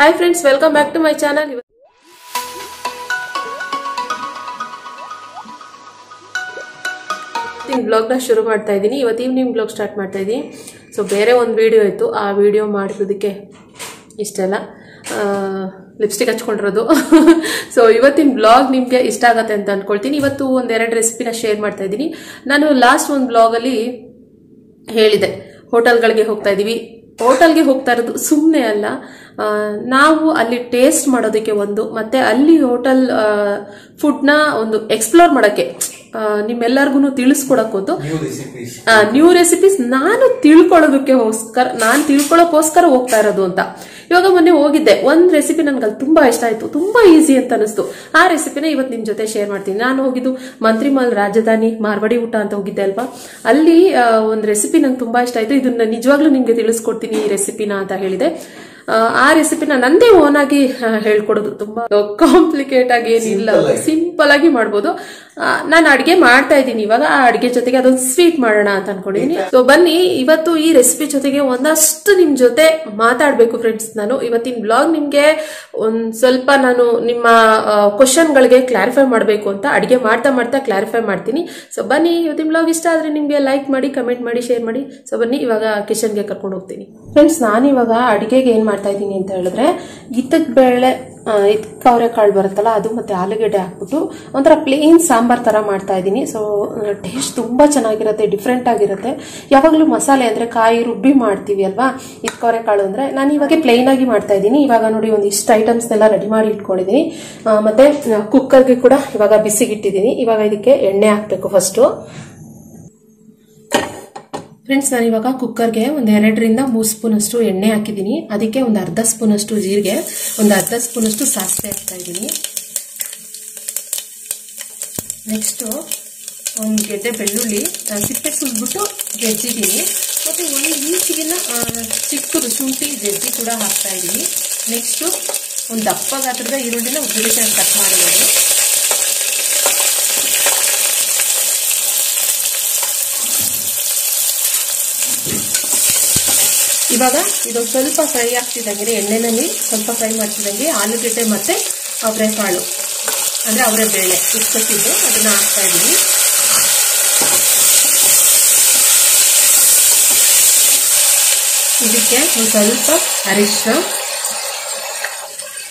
Hi friends welcome back to my channel ಇವತ್ತಿನ ಬ್ಲಾಗ್ನ ಶುರು ಮಾಡ್ತಾ ಇದ್ದೀನಿ. ಇವತ್ತು ಈವ್ನಿಂಗ್ ಬ್ಲಾಗ್ ಸ್ಟಾರ್ಟ್ ಮಾಡ್ತಾ ಇದ್ದೀನಿ. ಸೊ ಬೇರೆ ಒಂದು ವಿಡಿಯೋ ಇತ್ತು. ಆ ವಿಡಿಯೋ ಮಾಡಿರೋದಕ್ಕೆ ಇಷ್ಟೆಲ್ಲ. ಲಿಪ್ಸ್ಟಿಕ್ ಹಚ್ಕೊಂಡಿರೋದು. ಸೊ ಇವತ್ತಿನ ಬ್ಲಾಗ್ ನಿಮಗೆ ಇಷ್ಟ ಆಗತ್ತೆ ಅಂತ ಅಂದ್ಕೊಳ್ತೀನಿ ಇವತ್ತು ಒಂದೆರಡು ರೆಸಿಪಿನ ಶೇರ್ ಮಾಡ್ತಾ ಇದ್ದೀನಿ. ನಾನು ಲಾಸ್ಟ್ ಒಂದು ಬ್ಲಾಗಲ್ಲಿ ಹೇಳಿದೆ. ಹೋಟೆಲ್ಗಳಿಗೆ ಹೋಗ್ತಾ ಇದ್ದೀವಿ. ಹೋಟೆಲ್ಗೆ ಹೋಗ್ತಾ ಇರೋದು ಸುಮ್ಮನೆ ಅಲ್ಲ. ನಾವು ಅಲ್ಲಿ ಟೇಸ್ಟ್ ಮಾಡೋದಕ್ಕೆ ಒಂದು ಮತ್ತೆ ಅಲ್ಲಿ ಹೋಟೆಲ್ ಫುಡ್ನ ಒಂದು ಎಕ್ಸ್ಪ್ಲೋರ್ ಮಾಡೋಕ್ಕೆ ನಿಮ್ಮೆಲ್ಲರಿಗೂ ತಿಳಿಸ್ಕೊಡಕ್ಕೊಂದು ನ್ಯೂ ರೆಸಿಪೀಸ್ ನ್ಯೂ ತಿಳ್ಕೊಳ್ಳೋದಕ್ಕೆ ನಾನು ತಿಳ್ಕೊಳ್ಳೋದಕ್ಕೋಸ್ಕರ ನಾನು ತಿಳ್ಕೊಳ್ಳೋಕೋಸ್ಕರ ಹೋಗ್ತಾ ಇರೋದು ಅಂತ. ಇವಾಗ ಮೊನ್ನೆ ಹೋಗಿದ್ದೆ. ಒಂದ್ ರೆಸಿಪಿ ನನ್ಗೆ ಅಲ್ಲಿ ತುಂಬಾ ಇಷ್ಟ ಆಯ್ತು. ತುಂಬಾ ಈಸಿ ಅಂತ ಅನಿಸ್ತು ಆ ರೆಸಿಪಿನ ಇವತ್ತು ನಿಮ್ ಜೊತೆ ಶೇರ್ ಮಾಡ್ತೀನಿ. ನಾನು ಹೋಗಿದ್ದು ಮಂತ್ರಿಮಲ್ ರಾಜಧಾನಿ ಮಾರ್ವಾಡಿ ಊಟ ಅಂತ ಹೋಗಿದ್ದೆ ಅಲ್ವಾ? ಅಲ್ಲಿ ಒಂದು ರೆಸಿಪಿ ನಂಗೆ ತುಂಬಾ ಇಷ್ಟ ಆಯ್ತು. ಇದನ್ನ ನಿಜವಾಗ್ಲೂ ನಿಮ್ಗೆ ತಿಳಿಸ್ಕೊಡ್ತೀನಿ ಈ ರೆಸಿಪಿನ ಅಂತ ಹೇಳಿದೆ. ಆ, ರೆಸಿಪಿನ ನಂದೇ ಓನ್ ಆಗಿ ಹೇಳ್ಕೊಡೋದು ತುಂಬಾ ಕಾಂಪ್ಲಿಕೇಟ್ ಆಗಿ ಏನಿಲ್ಲ. ಸಿಂಪಲ್ ಆಗಿ ಮಾಡ್ಬೋದು. ನಾನು ಅಡಿಗೆ ಮಾಡ್ತಾ ಇದ್ದೀನಿ. ಇವಾಗ ಆ ಅಡಿಗೆ ಜೊತೆಗೆ ಅದೊಂದು ಸ್ವೀಟ್ ಮಾಡೋಣ ಅಂತ ಅನ್ಕೊಂಡಿದೀನಿ ಸೊ ಬನ್ನಿ ಇವತ್ತು ಈ ರೆಸಿಪಿ ಜೊತೆಗೆ ಒಂದಷ್ಟು ನಿಮ್ ಜೊತೆ ಮಾತಾಡ್ಬೇಕು ಫ್ರೆಂಡ್ಸ್ ನಾನು ಇವತ್ತಿನ ಬ್ಲಾಗ್ ನಿಮ್ಗೆ ಒಂದ್ ಸ್ವಲ್ಪ ನಾನು ನಿಮ್ಮ ಕ್ವಶನ್ ಗಳಿಗೆ ಕ್ಲಾರಿಫೈ ಮಾಡಬೇಕು ಅಂತ ಅಡಿಗೆ ಮಾಡ್ತಾ ಮಾಡ್ತಾ ಕ್ಲಾರಿಫೈ ಮಾಡ್ತೀನಿ. ಸೊ ಬನ್ನಿ ಇವತ್ತಿನ ಬ್ಲಾಗ್ ಇಷ್ಟ ಆದ್ರೆ ನಿಮ್ಗೆ ಲೈಕ್ ಮಾಡಿ ಕಮೆಂಟ್ ಮಾಡಿ ಶೇರ್ ಮಾಡಿ. ಸೊ ಬನ್ನಿ ಇವಾಗ ಕಿಚನ್ಗೆ ಕರ್ಕೊಂಡು ಹೋಗ್ತೀನಿ. ಫ್ರೆಂಡ್ಸ್ ನಾನು ಇವಾಗ ಅಡಿಗೆಗೆ ಏನ್ ಮಾಡ್ತಾ ಇದ್ದೀನಿ ಅಂತ ಹೇಳಿದ್ರೆ ಗಿತ್ತದ ಬೇಳೆ ಇದು ಕಾಳು ಬರುತ್ತಲ್ಲ, ಅದು ಮತ್ತೆ ಆಲೂಗಡ್ಡೆ ಹಾಕ್ಬಿಟ್ಟು ಒಂಥರ ಪ್ಲೇನ್ ಸಾಂಬಾರ್ ತರ ಮಾಡ್ತಾ ಇದ್ದೀನಿ. ಸೊ ಟೇಸ್ಟ್ ತುಂಬಾ ಚೆನ್ನಾಗಿರುತ್ತೆ ಡಿಫ್ರೆಂಟ್ ಆಗಿರುತ್ತೆ. ಯಾವಾಗಲೂ ಮಸಾಲೆ ಅಂದ್ರೆ ಕಾಯಿ ರುಬ್ಬಿ ಮಾಡ್ತೀವಿ ಅಲ್ವಾ? ಇದು ಕಾಳು ಅಂದ್ರೆ ನಾನು ಇವಾಗ ಪ್ಲೇನ್ ಆಗಿ ಮಾಡ್ತಾ ಇದ್ದೀನಿ. ಇವಾಗ ನೋಡಿ ಒಂದಿಷ್ಟು ಇಷ್ಟು ಐಟಮ್ಸ್ ಎಲ್ಲ ರೆಡಿ ಮಾಡಿ ಇಟ್ಕೊಂಡಿದ್ದೀನಿ. ಮತ್ತೆ ಕುಕ್ಕರ್ಗೆ ಕೂಡ ಇವಾಗ ಬಿಸಿಗಿಟ್ಟಿದ್ದೀನಿ. ಇವಾಗ ಇದಕ್ಕೆ ಎಣ್ಣೆ ಹಾಕ್ಬೇಕು ಫಸ್ಟು ಫ್ರೆಂಡ್ಸ್ ನಾನು ಇವಾಗ ಕುಕ್ಕರ್ಗೆ ಒಂದು ಎರಡರಿಂದ ಮೂರು ಸ್ಪೂನ್ ಅಷ್ಟು ಎಣ್ಣೆ ಹಾಕಿದ್ದೀನಿ ಅದಕ್ಕೆ ಒಂದು ಅರ್ಧ ಸ್ಪೂನ್ ಅಷ್ಟು ಜೀರಿಗೆ, ಒಂದು ಅರ್ಧ ಸ್ಪೂನ್ ಅಷ್ಟು ಸಾಸಿವೆ ಹಾಕ್ತಾ ಇದ್ದೀನಿ ನೆಕ್ಸ್ಟು ಒಂದು ಗೆಡ್ಡೆ ಬೆಳ್ಳುಳ್ಳಿ ಸಿಪ್ಪೆ ಸುಲ್ಬಿಟ್ಟು ಗೆಜ್ಜಿದ್ದೀನಿ ಮತ್ತು ಒಂದು ಇಂಚಿಗಿನ ಚಿಕ್ಕದು ಶುಂಠಿ ಜಜ್ಜಿ ಕೂಡ ಹಾಕ್ತಾ ಇದ್ದೀನಿ ನೆಕ್ಸ್ಟು ಒಂದು ದಪ್ಪ ಗಾತ್ರದ ಈರುಳ್ಳಿನ ಉದ್ದಿಗೆ ಕಟ್ ಮಾಡಿರೋದು ಇವಾಗ ಇದು ಸ್ವಲ್ಪ ಫ್ರೈ ಆಗ್ತಿದ್ದಂಗೆ ಎಣ್ಣೆನಲ್ಲಿ ಸ್ವಲ್ಪ ಫ್ರೈ ಮಾಡ್ತಿದ್ದಂಗೆ ಆಲೂಗಡ್ಡೆ ಮತ್ತೆ ಅವರೆಕಾಳು ಅಂದ್ರೆ ಅವರೆ ಬೇಳೆ ಇಟ್ಕೊತಿದ್ದು ಅದನ್ನ ಹಾಕ್ತಾ ಇದ್ದೀನಿ. ಇದಕ್ಕೆ ಒಂದು ಸ್ವಲ್ಪ ಅರಿಶಿನ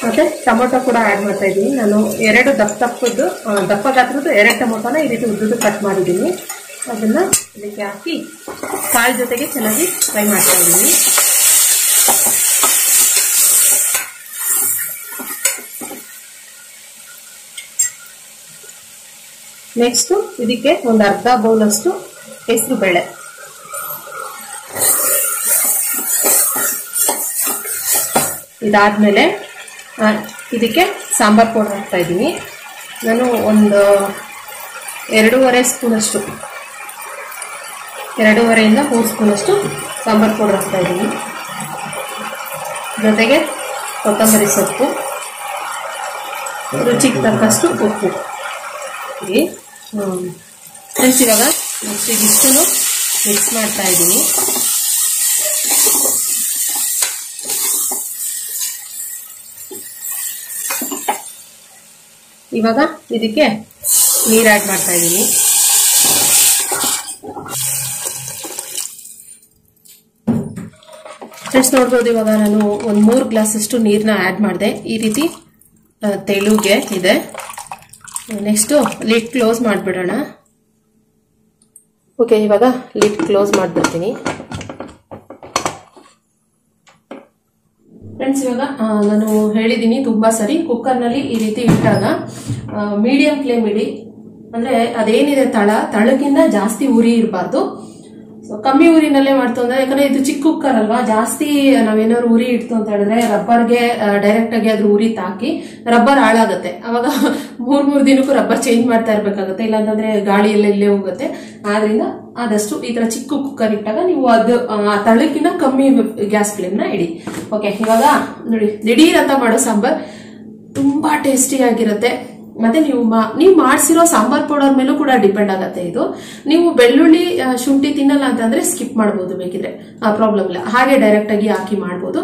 ಮತ್ತೆ ಟೊಮೊಟೊ ಕೂಡ ಆ್ಯಡ್ ಮಾಡ್ತಾ ಇದ್ದೀನಿ. ನಾನು ಎರಡು ದಪ್ಪ ದಪ್ಪದ್ದು ದಪ್ಪ ಗಾತ್ರದ್ದು ಎರಡು ಟೊಮೊಟೊನ ಈ ರೀತಿ ಉದ್ದುದ್ದು ಕಟ್ ಮಾಡಿದ್ದೀನಿ. ಅದನ್ನು ಇದಕ್ಕೆ ಹಾಕಿ ಕಾಳು ಜೊತೆಗೆ ಚೆನ್ನಾಗಿ ಫ್ರೈ ಮಾಡ್ತಾ ಇದ್ದೀನಿ. ನೆಕ್ಸ್ಟ್ ಇದಕ್ಕೆ ಒಂದು ಅರ್ಧ ಬೌಲಷ್ಟು ಹೆಸರು ಬೇಳೆ. ಇದಾದ್ಮೇಲೆ ಇದಕ್ಕೆ ಸಾಂಬಾರ್ ಪೌಡರ್ ಹಾಕ್ತಾ ಇದ್ದೀನಿ. ನಾನು ಒಂದು ಎರಡೂವರೆ ಸ್ಪೂನಷ್ಟು, ಎರಡೂವರೆಯಿಂದ ಮೂರು ಸ್ಪೂನಷ್ಟು ಸಾಂಬಾರ್ ಪೌಡರ್ ಹಾಕ್ತಾ ಇದ್ದೀನಿ. ಜೊತೆಗೆ ಕೊತ್ತಂಬರಿ ಸೊಪ್ಪು, ರುಚಿಗೆ ತಕ್ಕಷ್ಟು ಉಪ್ಪು. ಫ್ರೆಂಡ್ಸ್, ಇವಾಗ ಮಿಕ್ಸಿಗೆ ಇಷ್ಟು ಮಿಕ್ಸ್ ಮಾಡ್ತಾ ಇದ್ದೀನಿ. ಇವಾಗ ಇದಕ್ಕೆ ನೀರು ಆ್ಯಡ್ ಮಾಡ್ತಾ ಇದ್ದೀನಿ. ಫ್ರೆಂಡ್ಸ್ ನೋಡ್ಬೋದು ಇವಾಗ ನಾನು ಒಂದು ಮೂರು ಗ್ಲಾಸಷ್ಟು ನೀರನ್ನ ಆ್ಯಡ್ ಮಾಡಿದೆ. ಈ ರೀತಿ ತೆಳುಗೆ ಇದೆ. ನೆಕ್ಸ್ಟು ಲಿಡ್ ಕ್ಲೋಸ್ ಮಾಡಿಬಿಡೋಣ. ಓಕೆ ಇವಾಗ ಲಿಡ್ ಕ್ಲೋಸ್ ಮಾಡಿಬಿಡ್ತೀನಿ. ಫ್ರೆಂಡ್ಸ್ ಇವಾಗ ನಾನು ಹೇಳಿದ್ದೀನಿ ತುಂಬಾ ಸರಿ. ಕುಕ್ಕರ್ನಲ್ಲಿ ಈ ರೀತಿ ಇಟ್ಟಾಗ ಮೀಡಿಯಂ ಫ್ಲೇಮ್ ಇಡಿ. ಅಂದ್ರೆ ಅದೇನಿದೆ ತಳ? ತಳಕ್ಕಿಂತ ಜಾಸ್ತಿ ಉರಿ ಇರಬಾರ್ದು. ಸೊ ಕಮ್ಮಿ ಊರಿನಲ್ಲೇ ಮಾಡ್ತು ಅಂದ್ರೆ, ಯಾಕಂದ್ರೆ ಇದು ಚಿಕ್ಕ ಕುಕ್ಕರ್ ಅಲ್ವಾ ಜಾಸ್ತಿ ನಾವೇನಾದ್ರು ಉರಿ ಇಡ್ತು ಅಂತ ಹೇಳಿದ್ರೆ, ರಬ್ಬರ್ಗೆ ಡೈರೆಕ್ಟ್ ಆಗಿ ಅದ್ರ ಉರಿ ತಾಕಿ ರಬ್ಬರ್ ಹಾಳಾಗುತ್ತೆ. ಅವಾಗ ಮೂರ್ ಮೂರ್ ದಿನಕ್ಕೂ ರಬ್ಬರ್ ಚೇಂಜ್ ಮಾಡ್ತಾ ಇರ್ಬೇಕಾಗುತ್ತೆ. ಇಲ್ಲಾಂತಂದ್ರೆ ಗಾಳಿ ಎಲ್ಲ ಇಲ್ಲೇ ಹೋಗುತ್ತೆ. ಆದ್ರಿಂದ ಆದಷ್ಟು ಈ ತರ ಚಿಕ್ಕ ಕುಕ್ಕರ್ ಇಟ್ಟಾಗ ನೀವು ಅದು ತಳಕಿನ ಕಮ್ಮಿ ಗ್ಯಾಸ್ ಫ್ಲೇಮ್ನ ಇಡಿ. ಓಕೆ ಇವಾಗ ನೋಡಿ, ದಿಢೀರ್ ಅಂತ ಮಾಡೋ ಸಾಂಬಾರ್ ತುಂಬಾ ಟೇಸ್ಟಿ ಆಗಿರುತ್ತೆ. ಮತ್ತೆ ನೀವು ನೀವು ಮಾಡಿಸಿರೋ ಸಾಂಬಾರ್ ಪೌಡರ್ ಮೇಲೂ ಕೂಡ ಡಿಪೆಂಡ್ ಆಗತ್ತೆ ಇದು. ನೀವು ಬೆಳ್ಳುಳ್ಳಿ ಶುಂಠಿ ತಿನ್ನಲ್ಲ ಅಂತಂದ್ರೆ ಸ್ಕಿಪ್ ಮಾಡಬಹುದು ಬೇಕಿದ್ರೆ. ಪ್ರಾಬ್ಲಮ್ ಇಲ್ಲ. ಹಾಗೆ ಡೈರೆಕ್ಟ್ ಆಗಿ ಹಾಕಿ ಮಾಡಬಹುದು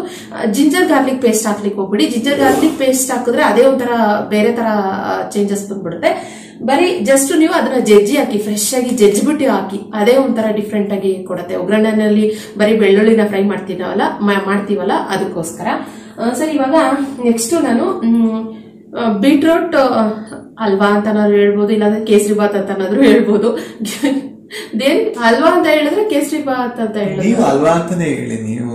ಜಿಂಜರ್ ಗಾರ್ಲಿಕ್ ಪೇಸ್ಟ್ ಹಾಕ್ಲಿಕ್ಕೆ ಹೋಗ್ಬಿಡಿ. ಜಿಂಜರ್ ಗಾರ್ಲಿಕ್ ಪೇಸ್ಟ್ ಹಾಕಿದ್ರೆ ಅದೇ ಒಂಥರ, ಬೇರೆ ತರ ಚೇಂಜಸ್ ಬಂದ್ಬಿಡುತ್ತೆ. ಬರೀ ಜಸ್ಟ್ ನೀವು ಅದನ್ನ ಜಜ್ಜಿ ಹಾಕಿ ಫ್ರೆಶ್ ಆಗಿ ಜಜ್ಜಿಬಿಟ್ಟು ಹಾಕಿ, ಅದೇ ಒಂಥರ ಡಿಫ್ರೆಂಟ್ ಆಗಿ ಕೊಡುತ್ತೆ. ಒಗ್ಗರಣೆನಲ್ಲಿ ಬರೀ ಬೆಳ್ಳುಳ್ಳಿನ ಫ್ರೈ ಮಾಡ್ತೀನವಲ್ಲ ಮಾಡ್ತೀವಲ್ಲ, ಅದಕ್ಕೋಸ್ಕರ. ಸರ್, ಇವಾಗ ನೆಕ್ಸ್ಟ್ ನಾನು ಬೀಟ್ರೂಟ್ ಹಲ್ವಾ ಅಂತನಾದ್ರು ಹೇಳ್ಬೋದು ಇಲ್ಲಾಂದ್ರೆ ಕೇಸರಿ ಬಾತ್ ಅಂತನಾದ್ರು ಹೇಳ್ಬೋದು. ದೇನ್ ಹಲ್ವಾ ಅಂತ ಹೇಳಿದ್ರೆ ಕೇಸರಿ ಬಾತ್ ಅಂತ ಹೇಳಿದ್ರೆ. ಅಂತಾನೆ ಹೇಳಿ ನೀವು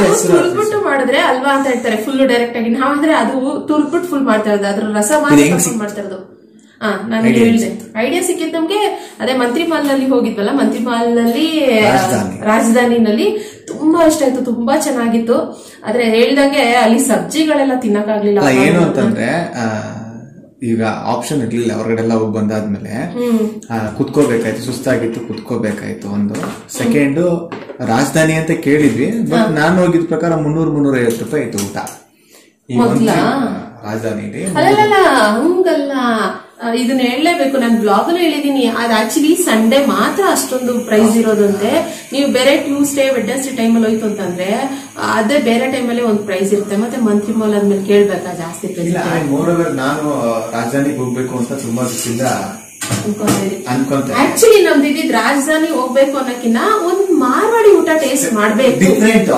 ಅದು ತುರ್ದ್ಬಿಟ್ಟು ಮಾಡಿದ್ರೆ ಅಲ್ವಾ ಅಂತ ಹೇಳ್ತಾರೆ ಫುಲ್ ಡೈರೆಕ್ಟ್ ಆಗಿ. ನಾವಂದ್ರೆ ಅದು ತುರ್ಬಿಟ್ಟು ಫುಲ್ ಮಾಡ್ತಾ ಇರೋದು ಅದ್ರ ರಸ ಮಾಡ್ತಾ ಇರೋದು. ನಾನು ಹೇಳಿದೆ. ಐಡಿಯಾ ಸಿಕ್ಕಿದ್ ನಮ್ಗೆ ಅದೇ ಮಂತ್ರಿ ಮಾಲ್ನಲ್ಲಿ ಹೋಗಿದ್ವಲ್ಲ ಮಂತ್ರಿ ಮಾಲ್ನಲ್ಲಿ ರಾಜಧಾನಿ. ರಾಜಧಾನಿನಲ್ಲಿ ತುಂಬಾ ಇಷ್ಟ ಆಯ್ತು ತುಂಬಾ ಚೆನ್ನಾಗಿತ್ತು. ಆದ್ರೆ ಹೇಳ್ದಂಗೆ ಅಲ್ಲಿ ಸಬ್ಜಿಗಳೆಲ್ಲ ತಿನ್ನಕ್ಕಾಗ್ಲಿಲ್ಲ. ಅಲ್ಲ ಏನು ಅಂತಂದ್ರೆ ಈಗ ಆಪ್ಷನ್ ಇರ್ಲಿಲ್ಲ ಹೊರಗಡೆ ಎಲ್ಲ ಹೋಗಿ ಬಂದಾದ್ಮೇಲೆ ಕುತ್ಕೋಬೇಕಾಯ್ತು ಸುಸ್ತಾಗಿತ್ತು ಕುತ್ಕೋಬೇಕಾಯ್ತು ಒಂದು. ಸೆಕೆಂಡ್ ರಾಜಧಾನಿ ಅಂತ ಕೇಳಿದ್ವಿ ಬಟ್ ನಾನು ಹೋಗಿದ ಪ್ರಕಾರ ಮುನ್ನೂರ್ ಮುನ್ನೂರ ಐವತ್ತು ರೂಪಾಯಿ ಇತ್ತು ಊಟ. ರಾಜಧಾನಿಲಿ ಅಲ್ಲಲ್ಲ ಹಂಗಲ್ಲ. ಇದನ್ನ ಹೇಳಲೇಬೇಕು. ನಾನು ಬ್ಲಾಗ್ ಅಲ್ಲೂ ಹೇಳಿದೀನಿ. ಅದು ಆಕ್ಚುಲಿ ಸಂಡೇ ಮಾತ್ರ ಅಷ್ಟೊಂದು ಪ್ರೈಸ್ ಇರೋದಂತೆ. ನೀವು ಬೇರೆ ಟ್ಯೂಸ್ಡೇ ವೆಡ್ನೆಸ್ಡೇ ಟೈಮಲ್ಲಿ ಹೋಯ್ತು ಅಂತಂದ್ರೆ ಅದೇ ಬೇರೆ ಟೈಮಲ್ಲಿ ಒಂದು ಪ್ರೈಸ್ ಇರುತ್ತೆ. ಮತ್ತೆ ಮಂತ್ಲಿ ಮಾಲ್ ಆದ್ಮೇಲೆ ಕೇಳ್ಬೇಕಾ ಜಾಸ್ತಿ ಪ್ರೈಸ್ ಮೋರೋವರ್ ನಾನು ರಾಜಧಾನಿಗೆ ಹೋಗ್ಬೇಕು ಅಂತ ತುಂಬಾ ದಿವಸದಿಂದ ಅನ್ಕೊಂತ ಆಕ್ಚುಲಿ ನಮ್ದು ಇದ್ದಿದ್ ರಾಜಧಾನಿ ಹೋಗ್ಬೇಕು ಅನ್ನೋಕಿನ್ನ ಒಂದ್ ಮಾರ್ವಾಡಿ ಊಟ ಟೇಸ್ಟ್ ಮಾಡ್ಬೇಕು. ಡಿಫ್ರೆಂಟ್